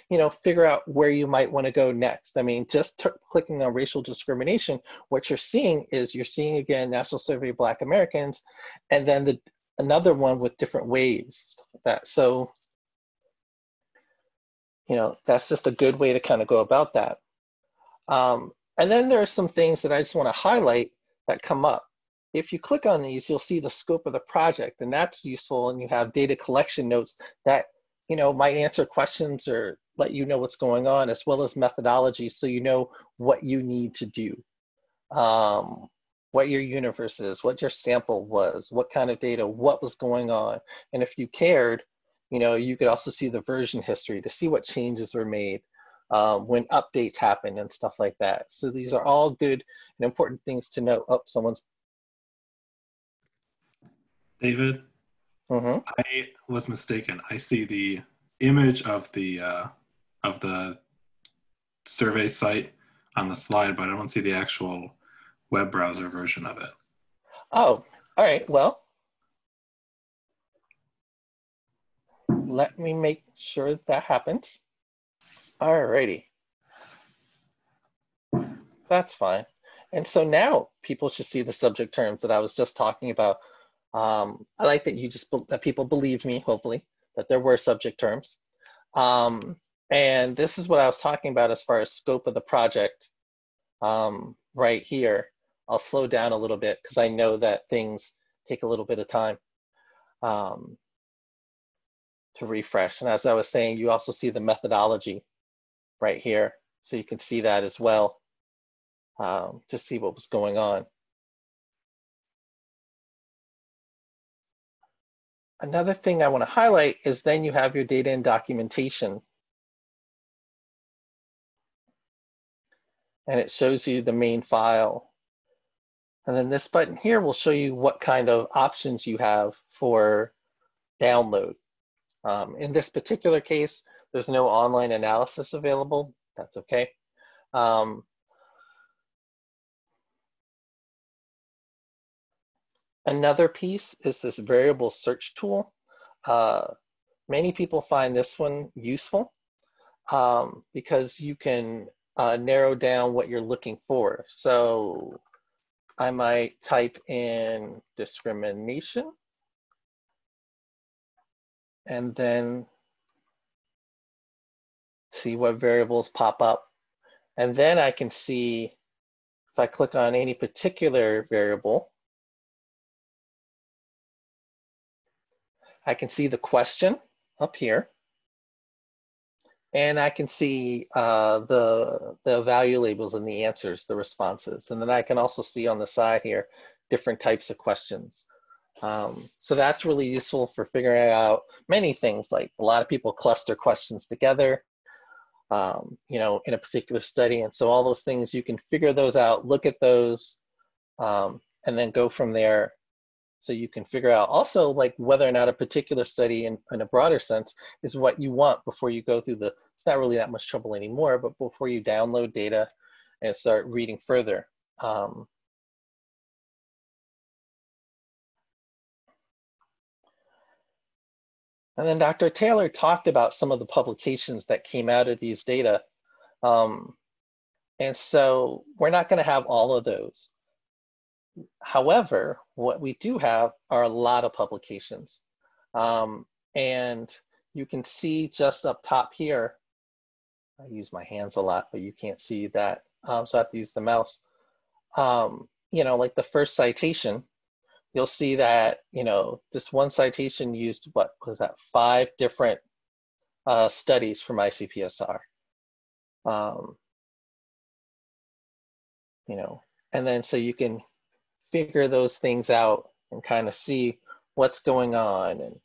you know, figure out where you might want to go next. I mean, just clicking on racial discrimination, what you're seeing is you're seeing again National Survey of Black Americans, and then the another one with different waves, like that. So, you know, that's just a good way to kind of go about that. Um, and then there are some things that I just want to highlight that come up. If you click on these, you'll see the scope of the project, and that's useful. And you have data collection notes that you know might answer questions or let you know what's going on, as well as methodology, so you know what you need to do. Um, what your universe is, what your sample was, what kind of data, what was going on. And if you cared, you know, you could also see the version history to see what changes were made um, when updates happen and stuff like that. So these are all good and important things to know. Oh, someone's. David, mm-hmm. I was mistaken. I see the image of the uh, of the survey site on the slide, but I don't see the actual web browser version of it. Oh, all right. Well, let me make sure that, that happens. All righty. That's fine. And so now people should see the subject terms that I was just talking about. Um, I like that you just that people believe me, hopefully, that there were subject terms. Um, and this is what I was talking about as far as scope of the project um, right here. I'll slow down a little bit because I know that things take a little bit of time um, to refresh. And as I was saying, you also see the methodology right here. So you can see that as well um, to see what was going on. Another thing I want to highlight is then you have your data and documentation. And it shows you the main file and then this button here will show you what kind of options you have for download. Um, in this particular case, there's no online analysis available. That's okay. Um, another piece is this variable search tool. Uh, many people find this one useful um, because you can uh, narrow down what you're looking for. So I might type in discrimination and then see what variables pop up. And then I can see if I click on any particular variable, I can see the question up here. And I can see uh, the, the value labels and the answers, the responses. And then I can also see on the side here, different types of questions. Um, so that's really useful for figuring out many things, like a lot of people cluster questions together, um, you know, in a particular study. And so all those things, you can figure those out, look at those, um, and then go from there so you can figure out also like whether or not a particular study in, in a broader sense is what you want before you go through the, it's not really that much trouble anymore, but before you download data and start reading further. Um, and then Dr. Taylor talked about some of the publications that came out of these data. Um, and so we're not gonna have all of those. However, what we do have are a lot of publications. Um, and you can see just up top here, I use my hands a lot, but you can't see that. Um, so I have to use the mouse. Um, you know, like the first citation, you'll see that, you know, this one citation used, what was that, five different uh, studies from ICPSR. Um, you know, and then so you can figure those things out and kind of see what's going on and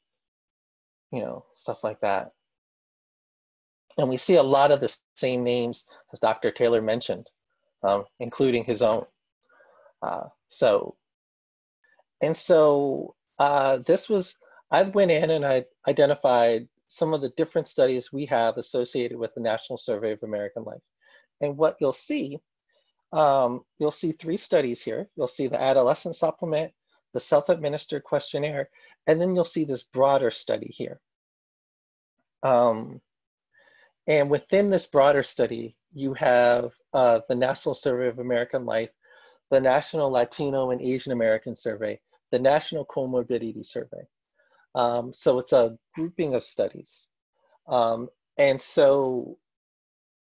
you know stuff like that. And we see a lot of the same names as dr taylor mentioned um, including his own. Uh, so and so uh, this was i went in and i identified some of the different studies we have associated with the national survey of american life. And what you'll see um, you'll see three studies here. You'll see the adolescent supplement, the self-administered questionnaire, and then you'll see this broader study here. Um, and within this broader study, you have uh, the National Survey of American Life, the National Latino and Asian American Survey, the National Comorbidity Survey. Um, so it's a grouping of studies. Um, and so,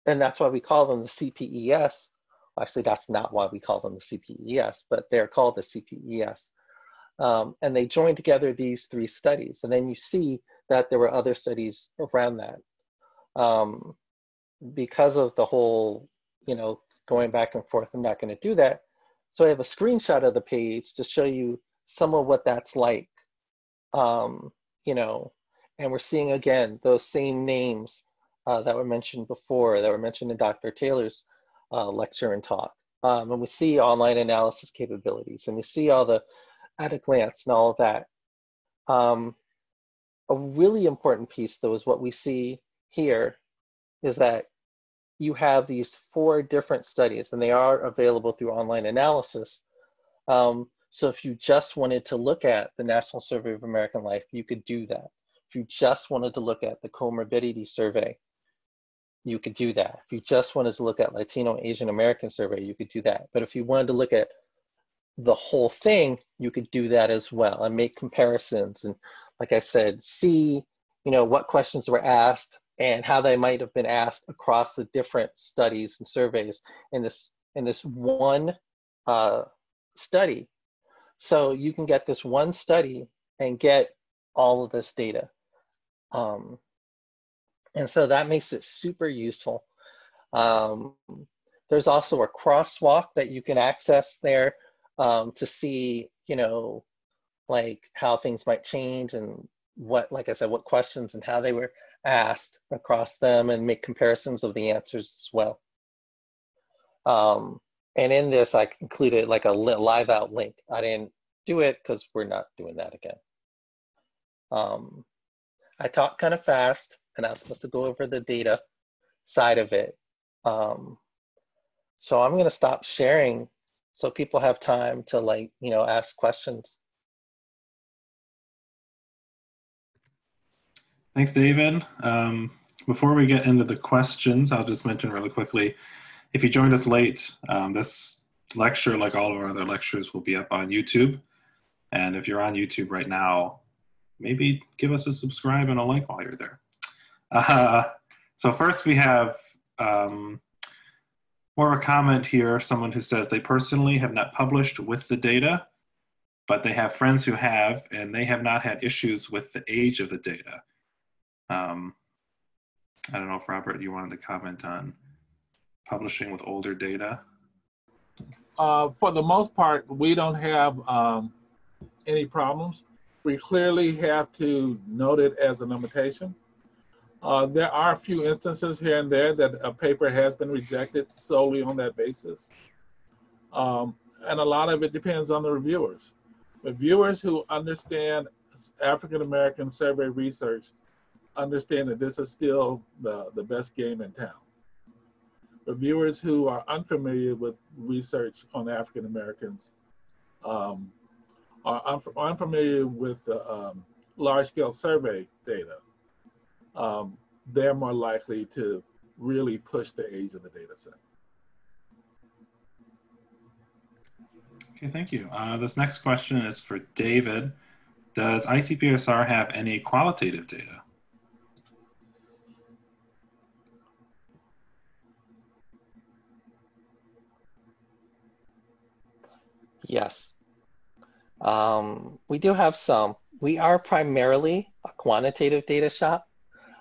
and that's why we call them the CPES, Actually, that's not why we call them the CPES, but they're called the CPES. Um, and they joined together these three studies. And then you see that there were other studies around that. Um, because of the whole, you know, going back and forth, I'm not going to do that. So I have a screenshot of the page to show you some of what that's like. Um, you know, and we're seeing again those same names uh, that were mentioned before, that were mentioned in Dr. Taylor's uh, lecture and talk. Um, and we see online analysis capabilities and we see all the at a glance and all of that. Um, a really important piece though is what we see here is that you have these four different studies and they are available through online analysis. Um, so if you just wanted to look at the National Survey of American Life, you could do that. If you just wanted to look at the comorbidity survey, you could do that. If you just wanted to look at Latino Asian American survey, you could do that. But if you wanted to look at the whole thing, you could do that as well and make comparisons. And like I said, see, you know, what questions were asked and how they might have been asked across the different studies and surveys in this in this one uh, study. So you can get this one study and get all of this data. Um, and so that makes it super useful. Um, there's also a crosswalk that you can access there um, to see, you know, like how things might change and what, like I said, what questions and how they were asked across them and make comparisons of the answers as well. Um, and in this, I included like a live out link. I didn't do it because we're not doing that again. Um, I talk kind of fast and I was supposed to go over the data side of it. Um, so I'm going to stop sharing so people have time to like, you know, ask questions. Thanks, David. Um, before we get into the questions, I'll just mention really quickly, if you joined us late, um, this lecture, like all of our other lectures, will be up on YouTube. And if you're on YouTube right now, maybe give us a subscribe and a like while you're there. Uh, so first we have um, more a comment here, someone who says they personally have not published with the data, but they have friends who have, and they have not had issues with the age of the data. Um, I don't know if Robert, you wanted to comment on publishing with older data. Uh, for the most part, we don't have um, any problems. We clearly have to note it as a limitation. Uh, there are a few instances here and there that a paper has been rejected solely on that basis. Um, and a lot of it depends on the reviewers. Reviewers who understand African American survey research understand that this is still the, the best game in town. Reviewers who are unfamiliar with research on African Americans um, are unf unfamiliar with the um, large scale survey data um, they're more likely to really push the age of the data set. Okay, thank you. Uh, this next question is for David. Does ICPSR have any qualitative data? Yes. Um, we do have some. We are primarily a quantitative data shop.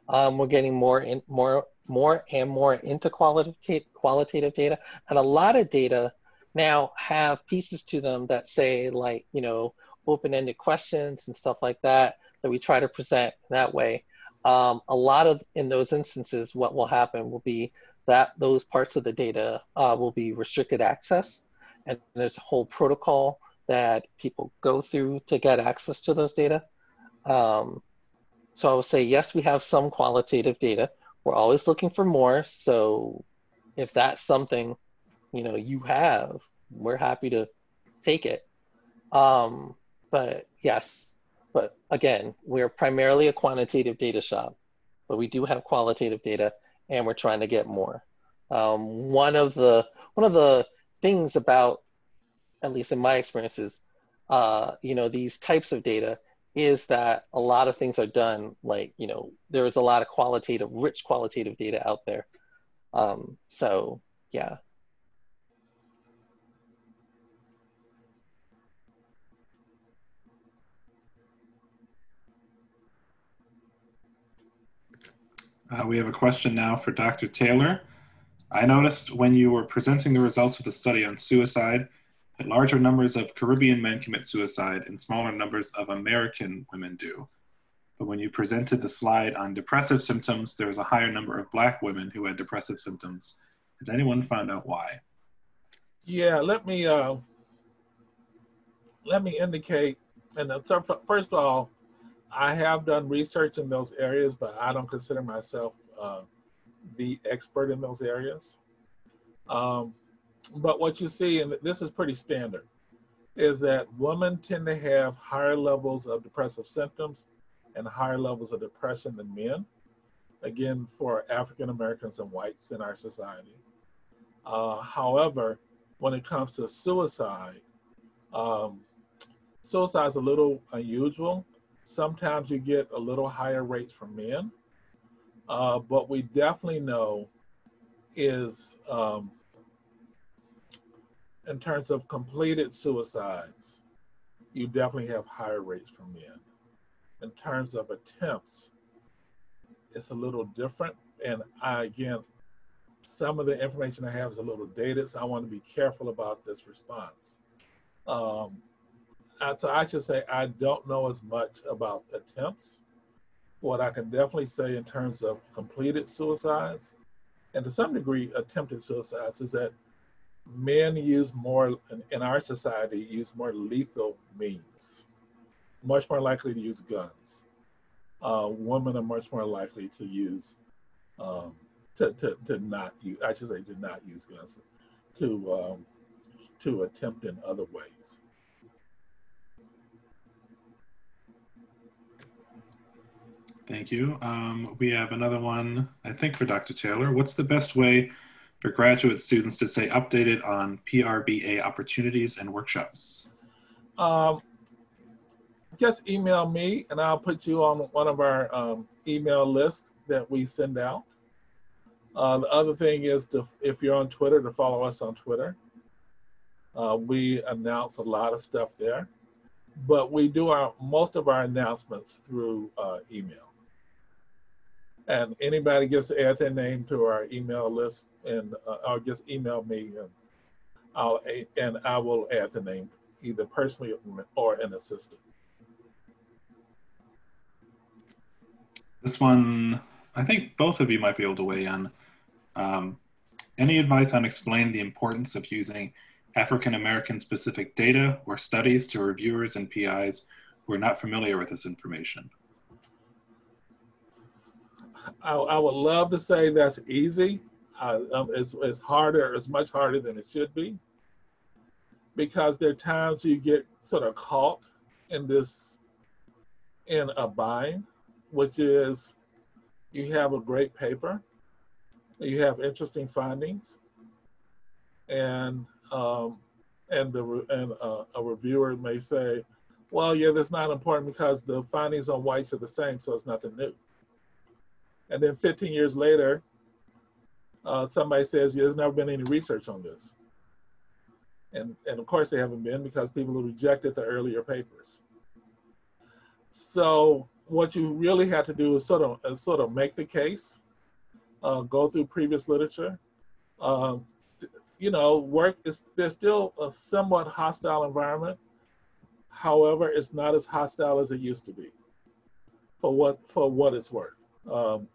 Um, we're getting more and more more and more into qualitative qualitative data, and a lot of data now have pieces to them that say like you know open-ended questions and stuff like that that we try to present that way. Um, a lot of in those instances, what will happen will be that those parts of the data uh, will be restricted access, and there's a whole protocol that people go through to get access to those data. Um, so I will say, yes, we have some qualitative data. We're always looking for more. So if that's something, you know, you have, we're happy to take it. Um, but yes, but again, we're primarily a quantitative data shop, but we do have qualitative data and we're trying to get more. Um, one of the one of the things about, at least in my experiences, uh, you know, these types of data is that a lot of things are done like you know there's a lot of qualitative rich qualitative data out there. Um, so yeah. Uh, we have a question now for dr taylor. I noticed when you were presenting the results of the study on suicide that larger numbers of Caribbean men commit suicide and smaller numbers of American women do. But when you presented the slide on depressive symptoms, there was a higher number of Black women who had depressive symptoms. Has anyone found out why? Yeah, let me uh, let me indicate. And so first of all, I have done research in those areas, but I don't consider myself uh, the expert in those areas. Um, but what you see, and this is pretty standard, is that women tend to have higher levels of depressive symptoms and higher levels of depression than men. Again, for African Americans and whites in our society. Uh, however, when it comes to suicide, um, suicide is a little unusual. Sometimes you get a little higher rates from men, uh, but we definitely know is um, in terms of completed suicides, you definitely have higher rates for men. In terms of attempts, it's a little different. And I, again, some of the information I have is a little dated, so I want to be careful about this response. Um, so I should say I don't know as much about attempts. What I can definitely say in terms of completed suicides, and to some degree attempted suicides, is that men use more in our society use more lethal means much more likely to use guns uh, women are much more likely to use um, to, to, to not use i should say to not use guns to um, to attempt in other ways Thank you. Um, we have another one, I think, for Dr. Taylor. What's the best way for graduate students to stay updated on PRBA opportunities and workshops? Um, just email me and I'll put you on one of our um, email lists that we send out. Uh, the other thing is to, if you're on Twitter, to follow us on Twitter. Uh, we announce a lot of stuff there, but we do our most of our announcements through uh, email. And anybody gets to add their name to our email list, and uh, or just email me, and I'll and I will add the name either personally or an assistant. This one, I think both of you might be able to weigh in. Um, any advice on explaining the importance of using African American specific data or studies to reviewers and PIs who are not familiar with this information? I, I would love to say that's easy. Uh, um, it's, it's harder, it's much harder than it should be because there are times you get sort of caught in this, in a bind, which is you have a great paper, you have interesting findings, and um, and the and uh, a reviewer may say, well, yeah, that's not important because the findings on whites are the same, so it's nothing new. And then 15 years later, uh, somebody says, yeah, there's never been any research on this. And, and of course they haven't been because people rejected the earlier papers. So what you really have to do is sort of, is sort of make the case, uh, go through previous literature. Um, you know, work is, there's still a somewhat hostile environment. However, it's not as hostile as it used to be for what, for what it's worth. Um,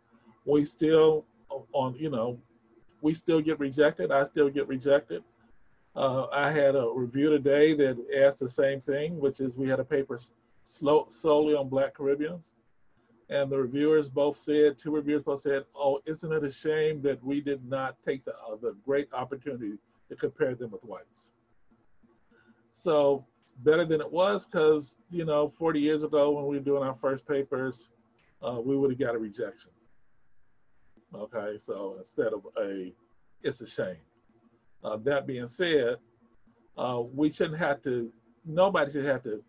we still on, you know, we still get rejected. I still get rejected. Uh, I had a review today that asked the same thing, which is we had a paper slow, solely on Black Caribbeans. And the reviewers both said, two reviewers both said, oh, isn't it a shame that we did not take the, uh, the great opportunity to compare them with whites? So better than it was because, you know, 40 years ago when we were doing our first papers, uh, we would have got a rejection. Okay, so instead of a, it's a shame. Uh, that being said, uh, we shouldn't have to, nobody should have to,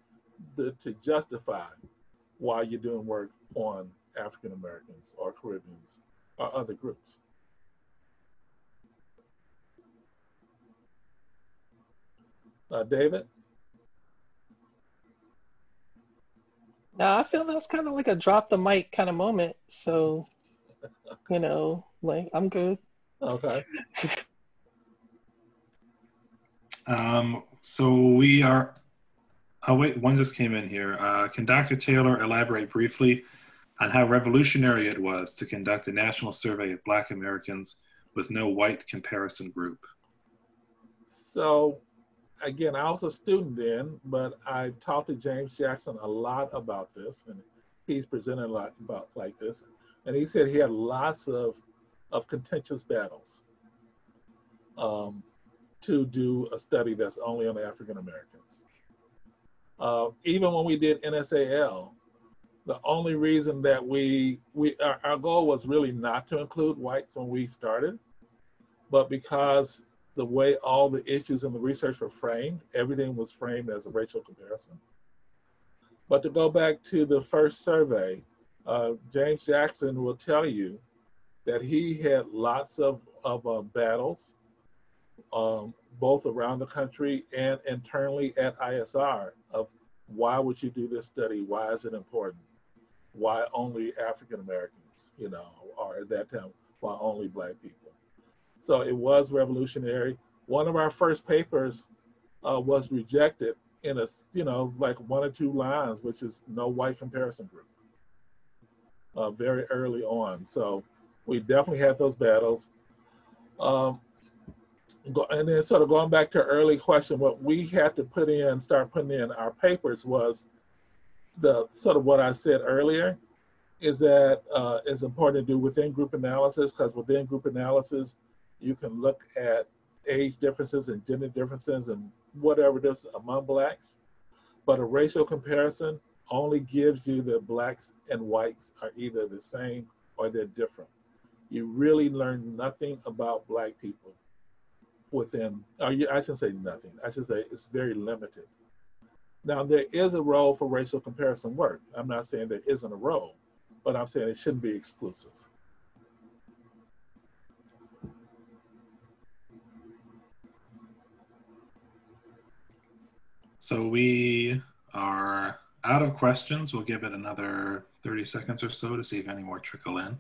to, to justify why you're doing work on African Americans or Caribbeans or other groups. Uh, David? Now I feel that's kind of like a drop the mic kind of moment. So, you know, like I'm good. Okay. Um, so we are, oh wait, one just came in here. Uh, can Dr. Taylor elaborate briefly on how revolutionary it was to conduct a national survey of Black Americans with no white comparison group? So again, I was a student then, but I talked to James Jackson a lot about this, and he's presented a lot about like this. And he said he had lots of, of contentious battles. Um, to do a study that's only on African Americans. Uh, even when we did NSAL, the only reason that we, we our, our goal was really not to include whites when we started, but because the way all the issues in the research were framed, everything was framed as a racial comparison. But to go back to the first survey, uh, James Jackson will tell you that he had lots of, of uh, battles um, both around the country and internally at ISR of why would you do this study? Why is it important? Why only African Americans, you know, or at that time, why only Black people? So it was revolutionary. One of our first papers uh, was rejected in a, you know, like one or two lines, which is no white comparison group, uh, very early on. So we definitely had those battles. Um, and then sort of going back to early question, what we had to put in, start putting in our papers was the sort of what I said earlier, is that uh, it's important to do within group analysis because within group analysis, you can look at age differences and gender differences and whatever it is among blacks. But a racial comparison only gives you that blacks and whites are either the same or they're different. you really learn nothing about Black people within, or you, I should say nothing, I should say it's very limited. Now, there is a role for racial comparison work. I'm not saying there isn't a role, but I'm saying it shouldn't be exclusive. So we are out of questions. We'll give it another 30 seconds or so to see if any more trickle in.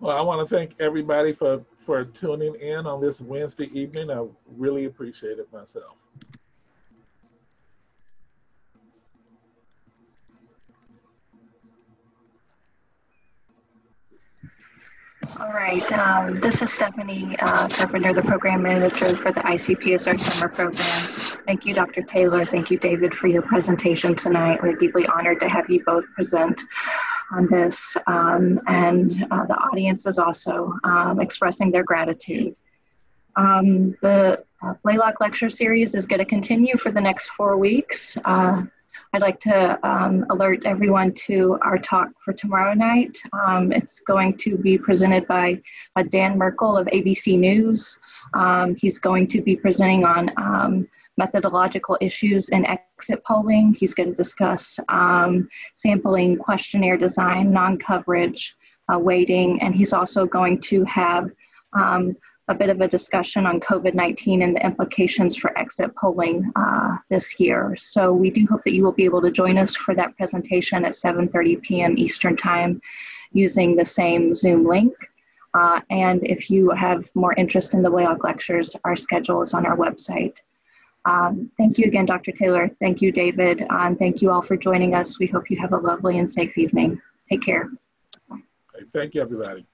Well, I want to thank everybody for, for tuning in on this Wednesday evening. I really appreciate it myself. All right, um, this is Stephanie uh, Carpenter, the program manager for the ICPSR summer program. Thank you, Dr. Taylor. Thank you, David, for your presentation tonight. We're deeply honored to have you both present on this. Um, and uh, the audience is also um, expressing their gratitude. Um, the uh, Blalock Lecture Series is going to continue for the next four weeks. I'd like to um, alert everyone to our talk for tomorrow night. Um, it's going to be presented by uh, Dan Merkle of ABC News. Um, he's going to be presenting on um, methodological issues in exit polling. He's going to discuss um, sampling, questionnaire design, non-coverage, uh, weighting, and he's also going to have um, a bit of a discussion on COVID-19 and the implications for exit polling uh, this year. So we do hope that you will be able to join us for that presentation at 7.30 p.m. Eastern Time using the same Zoom link. Uh, and if you have more interest in the Blalock lectures, our schedule is on our website. Um, thank you again, Dr. Taylor. Thank you, David. And thank you all for joining us. We hope you have a lovely and safe evening. Take care. Thank you, everybody.